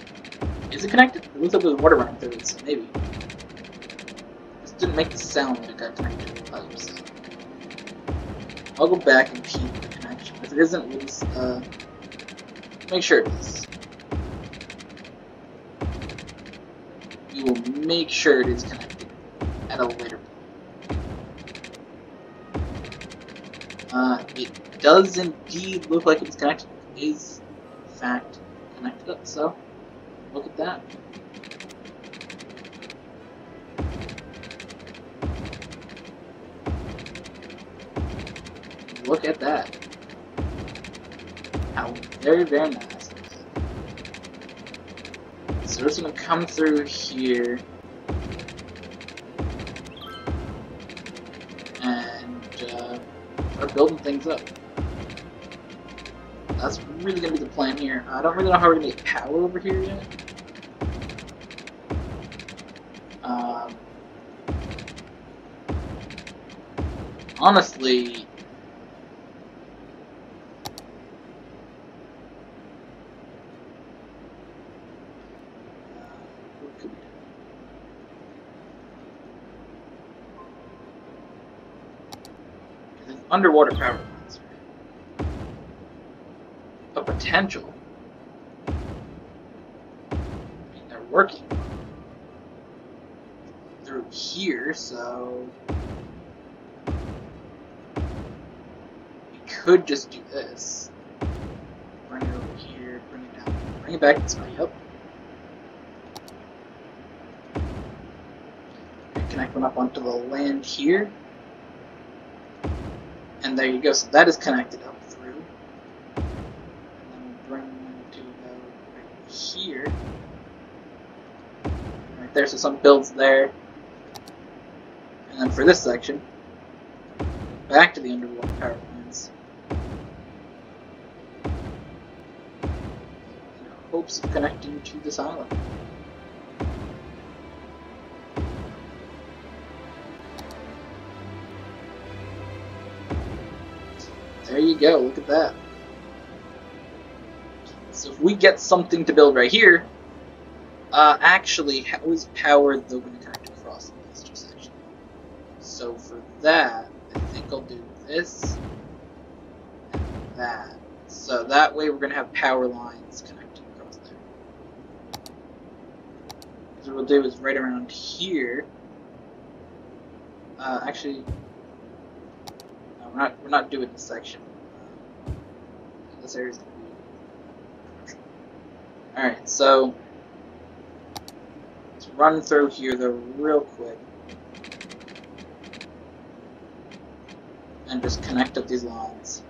Is it connected? It looks like there's water running through it, so maybe. This didn't make the sound that it got connected to the pipes. I'll go back and peek the connection. If it isn't, we'll just uh, make sure it is. We will make sure it is connected at a later point. Uh, it does indeed look like it's connected. Is, Very, very. So we're just gonna come through here. And uh, start building things up. That's really gonna be the plan here. I don't really know how we're gonna get power over here yet. Um, honestly, what could we do? Because it's underwater power lines. A potential. They're working through here, so we could just do this. Bring it over here, bring it down, bring it back this way. Yep. Connect one up onto the land here. And there you go. So that is connected up through. And then we'll bring them to right here. Right there, so some builds there. And then for this section, back to the underwater power plants. In hopes of connecting to this island. You go, look at that. So if we get something to build right here, uh, actually, how is power going to connect across this intersection? So for that, I think I'll do this and that. So that way we're going to have power lines connecting across there. So what we'll do is right around here. Uh, actually, no, we're not. We're not doing this section. Uh, this area's gonna be. All right, so let's run through here though real quick, and just connect up these lines.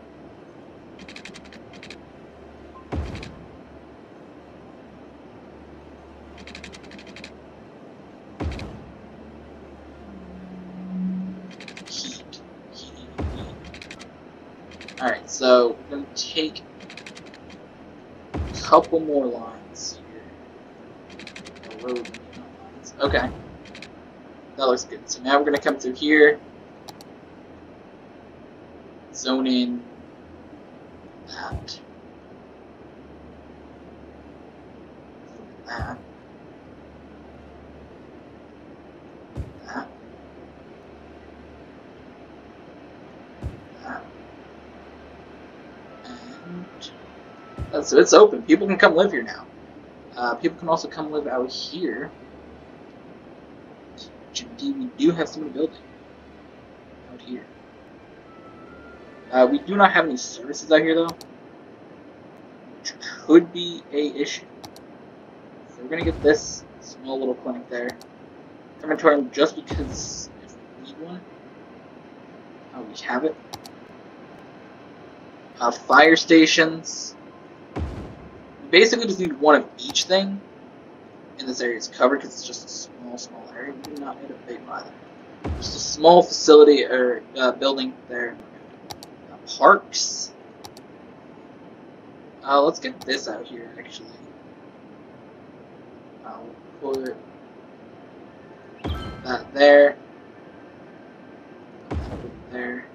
Heat, heat, heat. Alright, so we're going to take a couple more lines here. Lines. Okay. That looks good. So now we're going to come through here. Zone in that. That. That. That. And uh, so it's open. People can come live here now. Uh, people can also come live out here. We do have somebody building out here. Uh, we do not have any services out here though, which could be a issue. So we're gonna get this small little clinic there. Crematorium just because if we need one, uh, we have it. Uh, fire stations. Basically just need one of each thing. And this area is covered because it's just a small, small area. We do not need a big one either. Just a small facility or uh, building there. Uh, parks. Uh, let's get this out here actually. I'll put that there. That there.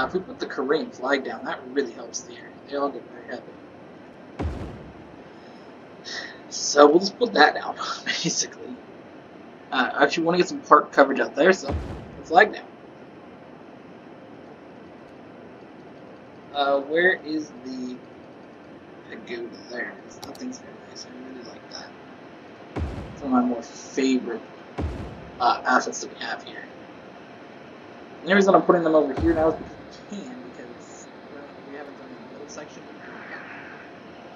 Uh, if we put the Korean flag down, that really helps the area. They all get very happy. So we'll just put that down, basically. Uh, I actually want to get some park coverage out there, so the flag down. Uh, where is the pagoda there. That thing's very nice. I really like that. It's one of my more favorite uh, assets that we have here. And the reason I'm putting them over here now is because can, because we haven't done the middle section.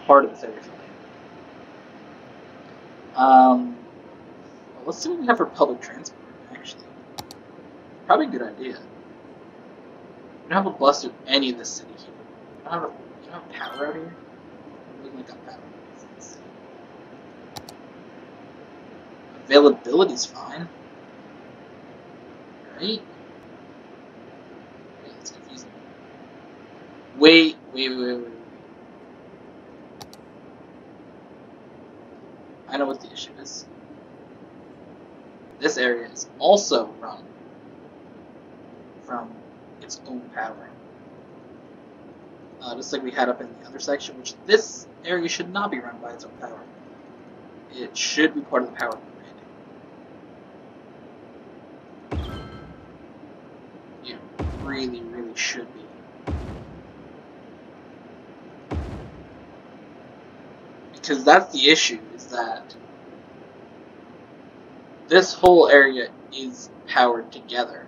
Part of this area. Um, well, let's see what we have for public transport, actually. Probably a good idea. We don't have a bus to any of the city here. We don't have, a, we don't have power out here. We can up power. Availability's fine. Right? Wait, it's confusing. Wait, wait, wait, wait. I know what the issue is. This area is also run from its own power. Uh, just like we had up in the other section, which this area should not be run by its own power. It should be part of the power grid. It really, really should be. Because that's the issue, is that this whole area is powered together.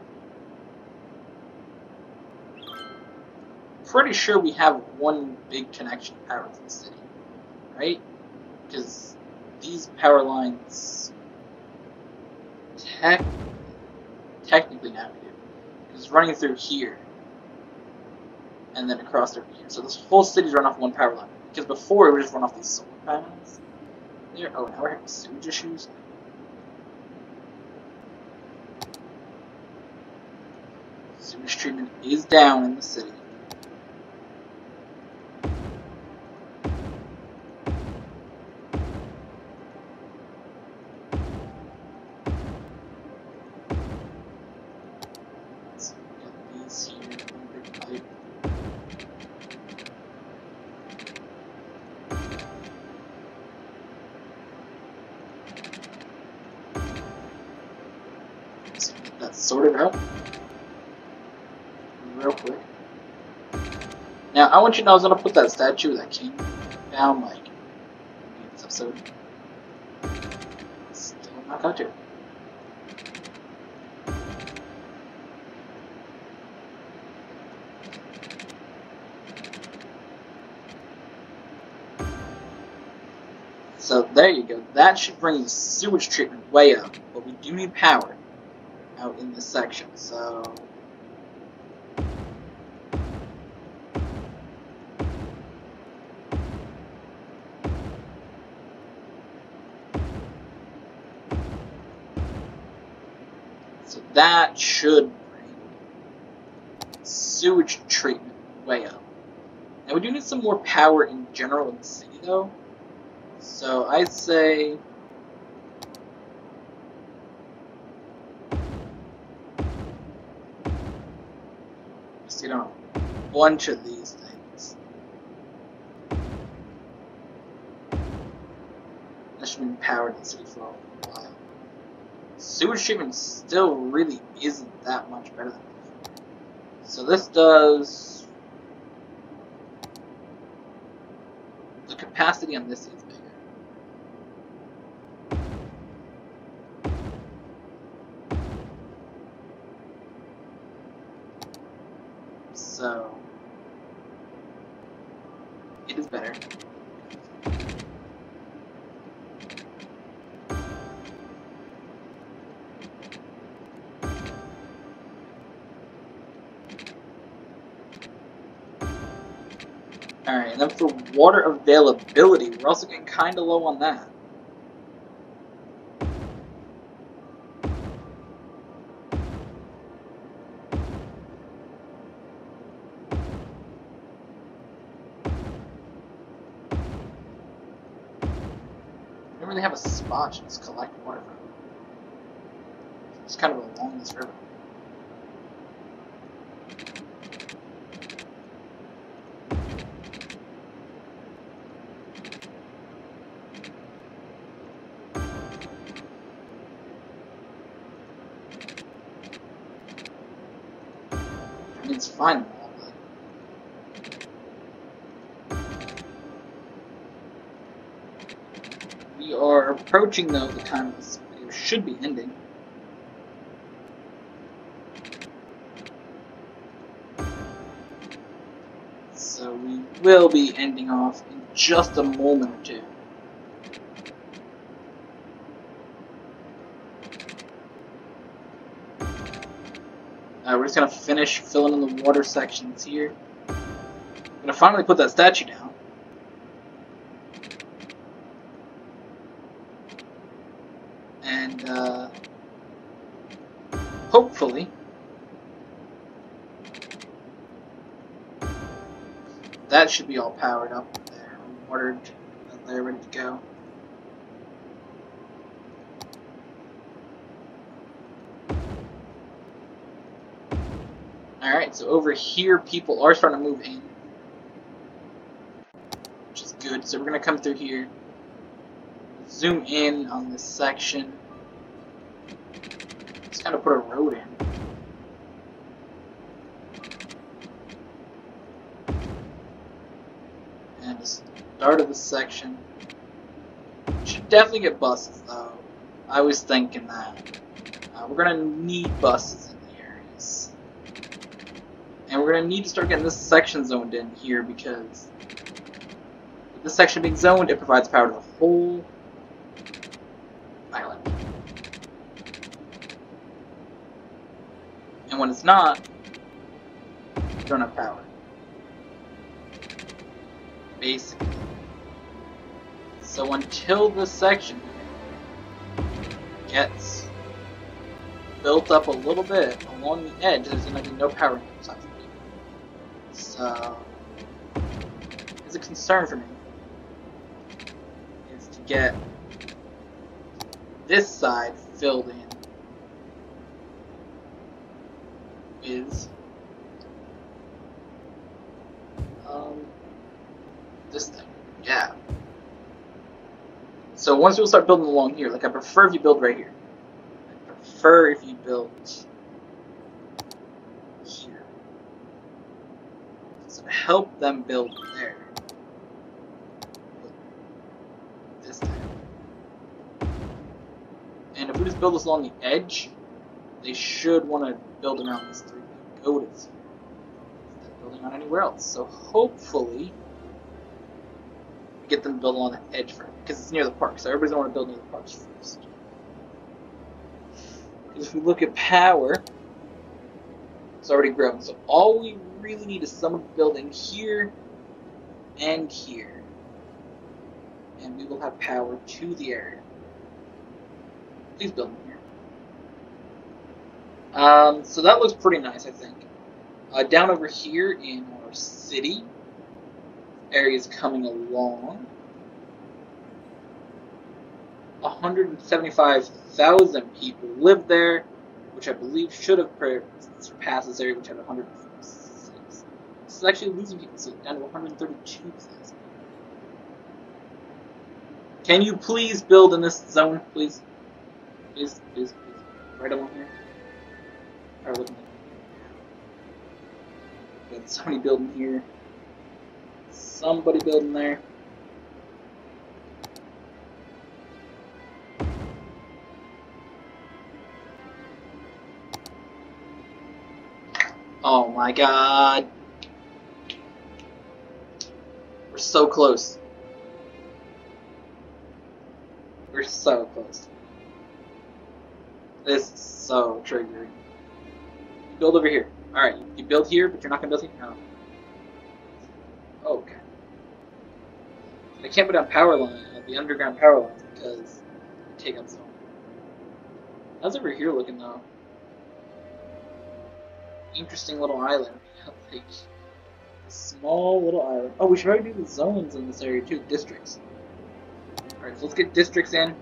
Pretty sure we have one big connection power to the city, right? Because these power lines tech, technically now do. Because running through here and then across through here. So this whole city's run off one power line. Because before it would just run off these panels. There. Oh, now we're having sewage issues. Sewage treatment is down in the city. I want you to know I was to put that statue that king down, like, in this episode. Still not got to. So there you go. That should bring the sewage treatment way up, but we do need power out in this section. So that should bring sewage treatment way up. Now we do need some more power in general in the city though. So I'd say just you know bunch of these things. That should be powered in the city for a while. Treatment still really isn't that much better than. So this does the capacity on this is Alright, and then for water availability, we're also getting kind of low on that. We don't really have a spot to just collect water from. It's kind of along this river. Approaching though the time should be ending. So we will be ending off in just a moment or two. Uh, we're just gonna finish filling in the water sections here. I'm gonna finally put that statue down. And uh, hopefully that should be all powered up there, watered, and they're ready to go. Alright, so over here people are starting to move in. Which is good. So we're going to come through here. Zoom in on this section. Kind of put a road in. And the start of the section. Should definitely get buses though. I was thinking that. Uh, we're to need buses in the areas. and we're to need to start getting this section zoned in here because with this section being zoned, it provides power to the whole island. And when it's not, you don't have power. Basically. So until this section gets built up a little bit along the edge, there's going to be no power inside. So, is a concern for me is to get this side filled in is um, this thing. Yeah. So once we start building along here, like I prefer if you build right here. I prefer if you build here. So help them build there. This time. And if we just build this along the edge, they should want to build around these three pagodas instead of building on anywhere else. So hopefully, we get them to build along the edge first, because it's near the park, so everybody's going to build near the parks first. Because if we look at power, it's already grown. So all we really need is someone building here and here. And we will have power to the area. Please build. Um, so that looks pretty nice, I think. Uh, down over here in our city, areas coming along. 175,000 people live there, which I believe should have surpassed this area, which had 100 is actually losing people so down to 132,000. Can you please build in this zone, please? Please, please, please. Right along here. Or looking Got somebody building here. Somebody building there. Oh my god. We're so close. We're so close. This is so triggering. You build over here. Alright, you build here, but you're not gonna build here? No. Okay. I can't put on power line, uh, the underground power lines because take up zone. How's over here looking though? Interesting little island. like, Small little island. Oh, we should probably do the zones in this area too, districts. Alright, so let's get districts in.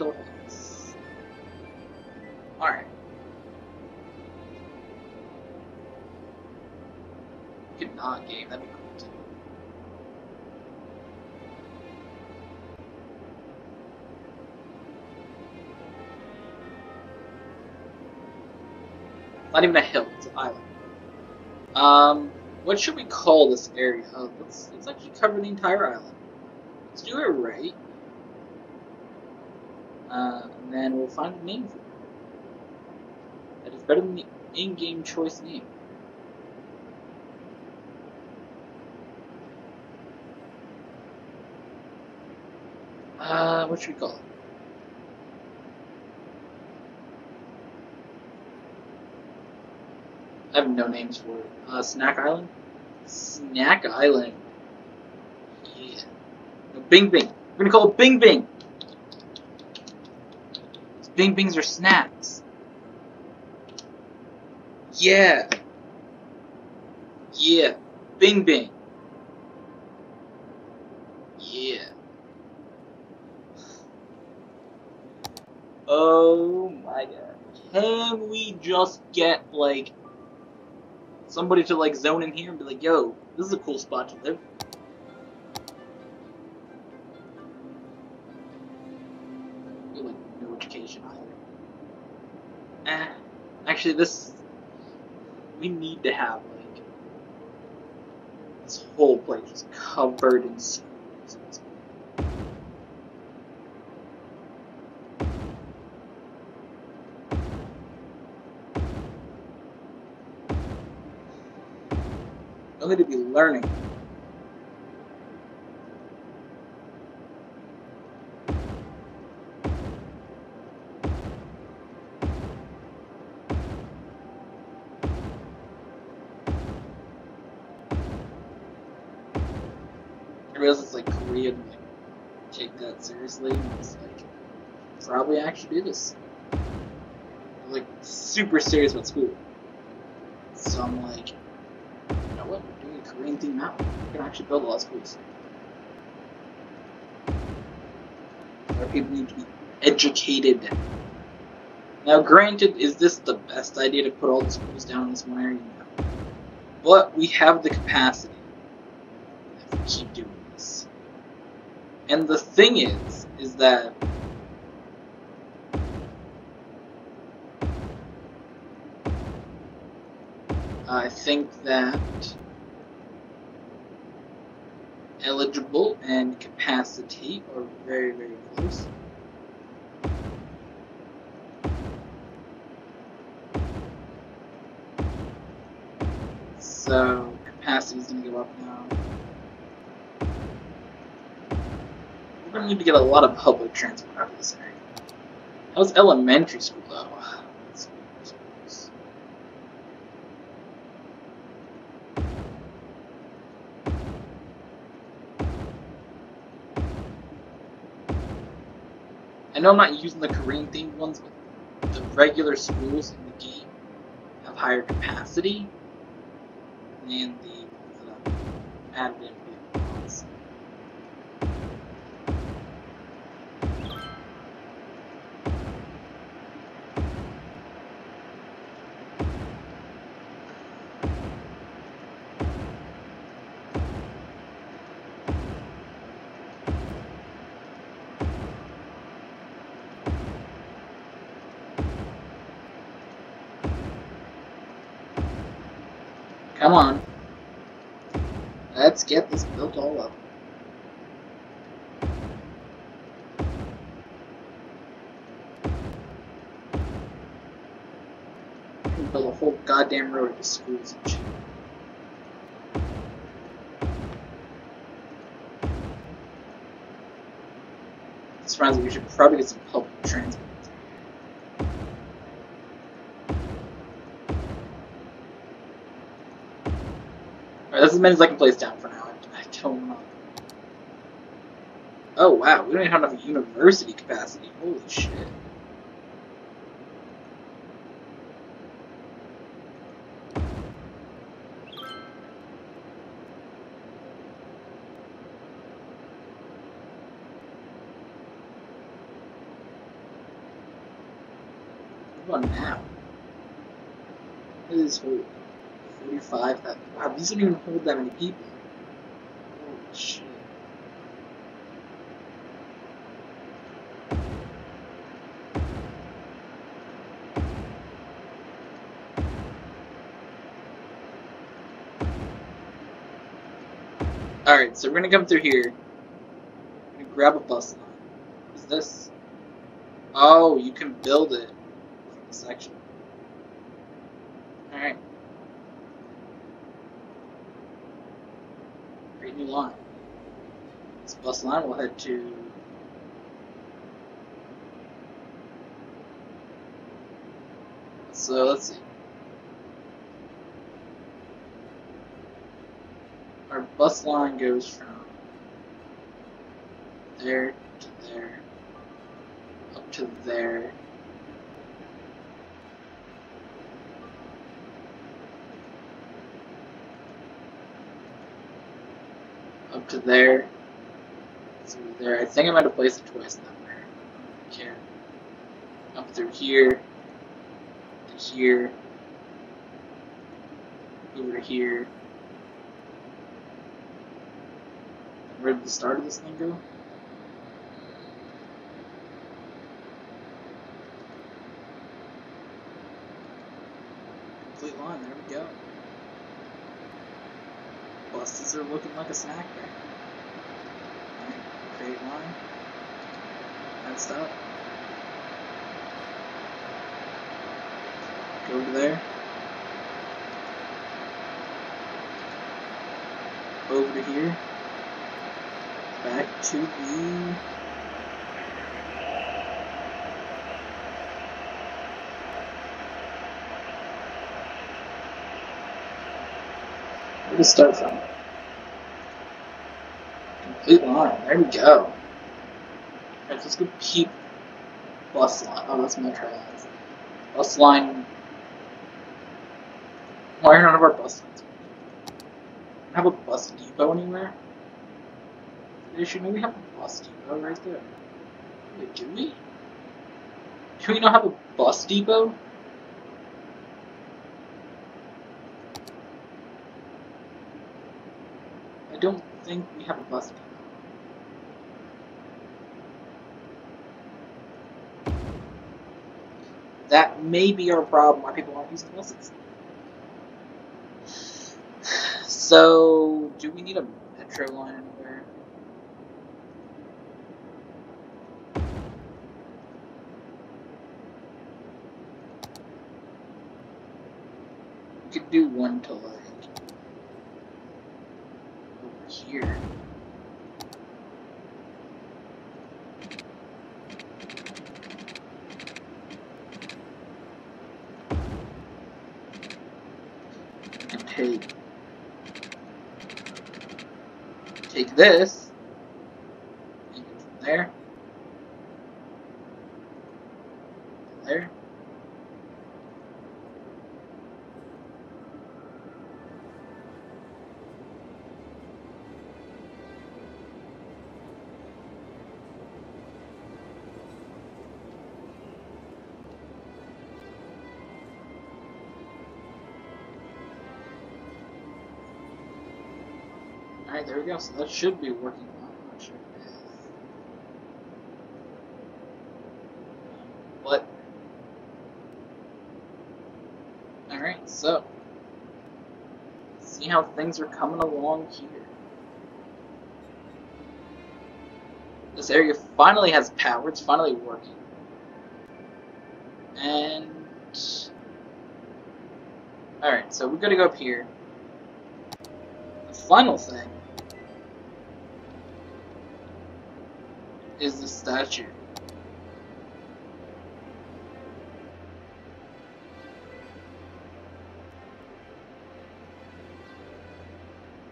Alright. You could not game, that'd be cool too. Not even a hill, it's an island. Um, what should we call this area? Uh, let's, let's actually cover the entire island. Let's do it right and we'll find a name for it. That is better than the in-game choice name. Uh, what should we call it? I have no names for it. Uh, Snack Island? Snack Island. Yeah. No, Bing Bing. We're gonna call it Bing Bing. Bing Bings are snacks. Yeah. Yeah. Bing Bing. Yeah. Oh my god. Can we just get, like, somebody to, like, zone in here and be like, yo, this is a cool spot to live? This. We need to have, like, this whole place just covered in schools. Only to be learning. Actually do this. I'm, like, super serious about school. So I'm like, you know what, we're doing a Korean theme now. We can actually build a lot of schools. Our people need to be educated. Now, granted, is this the best idea to put all the schools down in this one area? No. But we have the capacity if we keep doing this. And the thing is, is that think that eligible and capacity are very, very close. So capacity is going to go up now. We're going to need to get a lot of public transport out of this area. How's elementary school though? I know I'm not using the Korean themed ones, but the regular schools in the game have higher capacity than the uh, added in Let's get this built all up. And Build a whole goddamn road to schools and shit. This reminds me, we should probably get some public transport. Alright, that's as many as I can place down for now. I don't know. Oh wow, we don't even have enough university capacity. Holy shit. What now? What is hold? 45? That, wow, these don't even hold that many people. Holy shit. Alright, so we're gonna come through here. We're gonna grab a bus line. Is this? Oh, you can build it the section. Alright. Great new line. This bus line will head to So let's see. Our bus line goes from there to there, up to there. Up to there. So there. I think I might have placed it twice that there. Okay. Up through here here, over here. Where did the start of this thing go? Complete line, there we go. Buses are looking like a snack there. Right, create line. Next up. over there. Over here. To the Where to start from? Complete line. There we go. Alright, let's go keep bus line. Oh, that's Metro lines. Bus line why are none of our bus lines Have a bus depot anywhere? Should maybe have a bus depot right there. Wait, do we? Do we not have a bus depot? I don't think we have a bus depot. That may be our problem why people aren't using buses. So, do we need a metro line anywhere? We could do one to like over here. And take take this, So that should be working not sure. But Alright, so see how things are coming along here. This area finally has power, it's finally working. And Alright, so we gotta go up here. The final thing is the statue.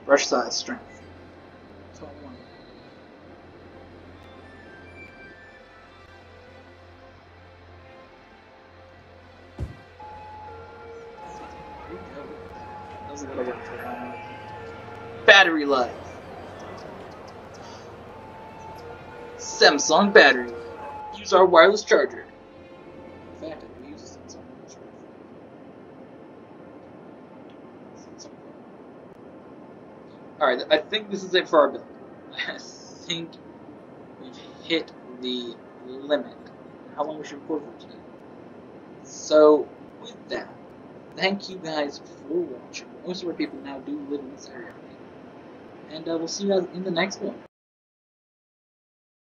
Brush size strength. Samsung battery. Use our wireless charger. In fact, I use a Samsung charger. Alright, I think this is it for our build. I think we've hit the limit. How long we should record for today. So, with that, thank you guys for watching. Most of our people now do live in this area. and uh, we'll see you guys in the next one.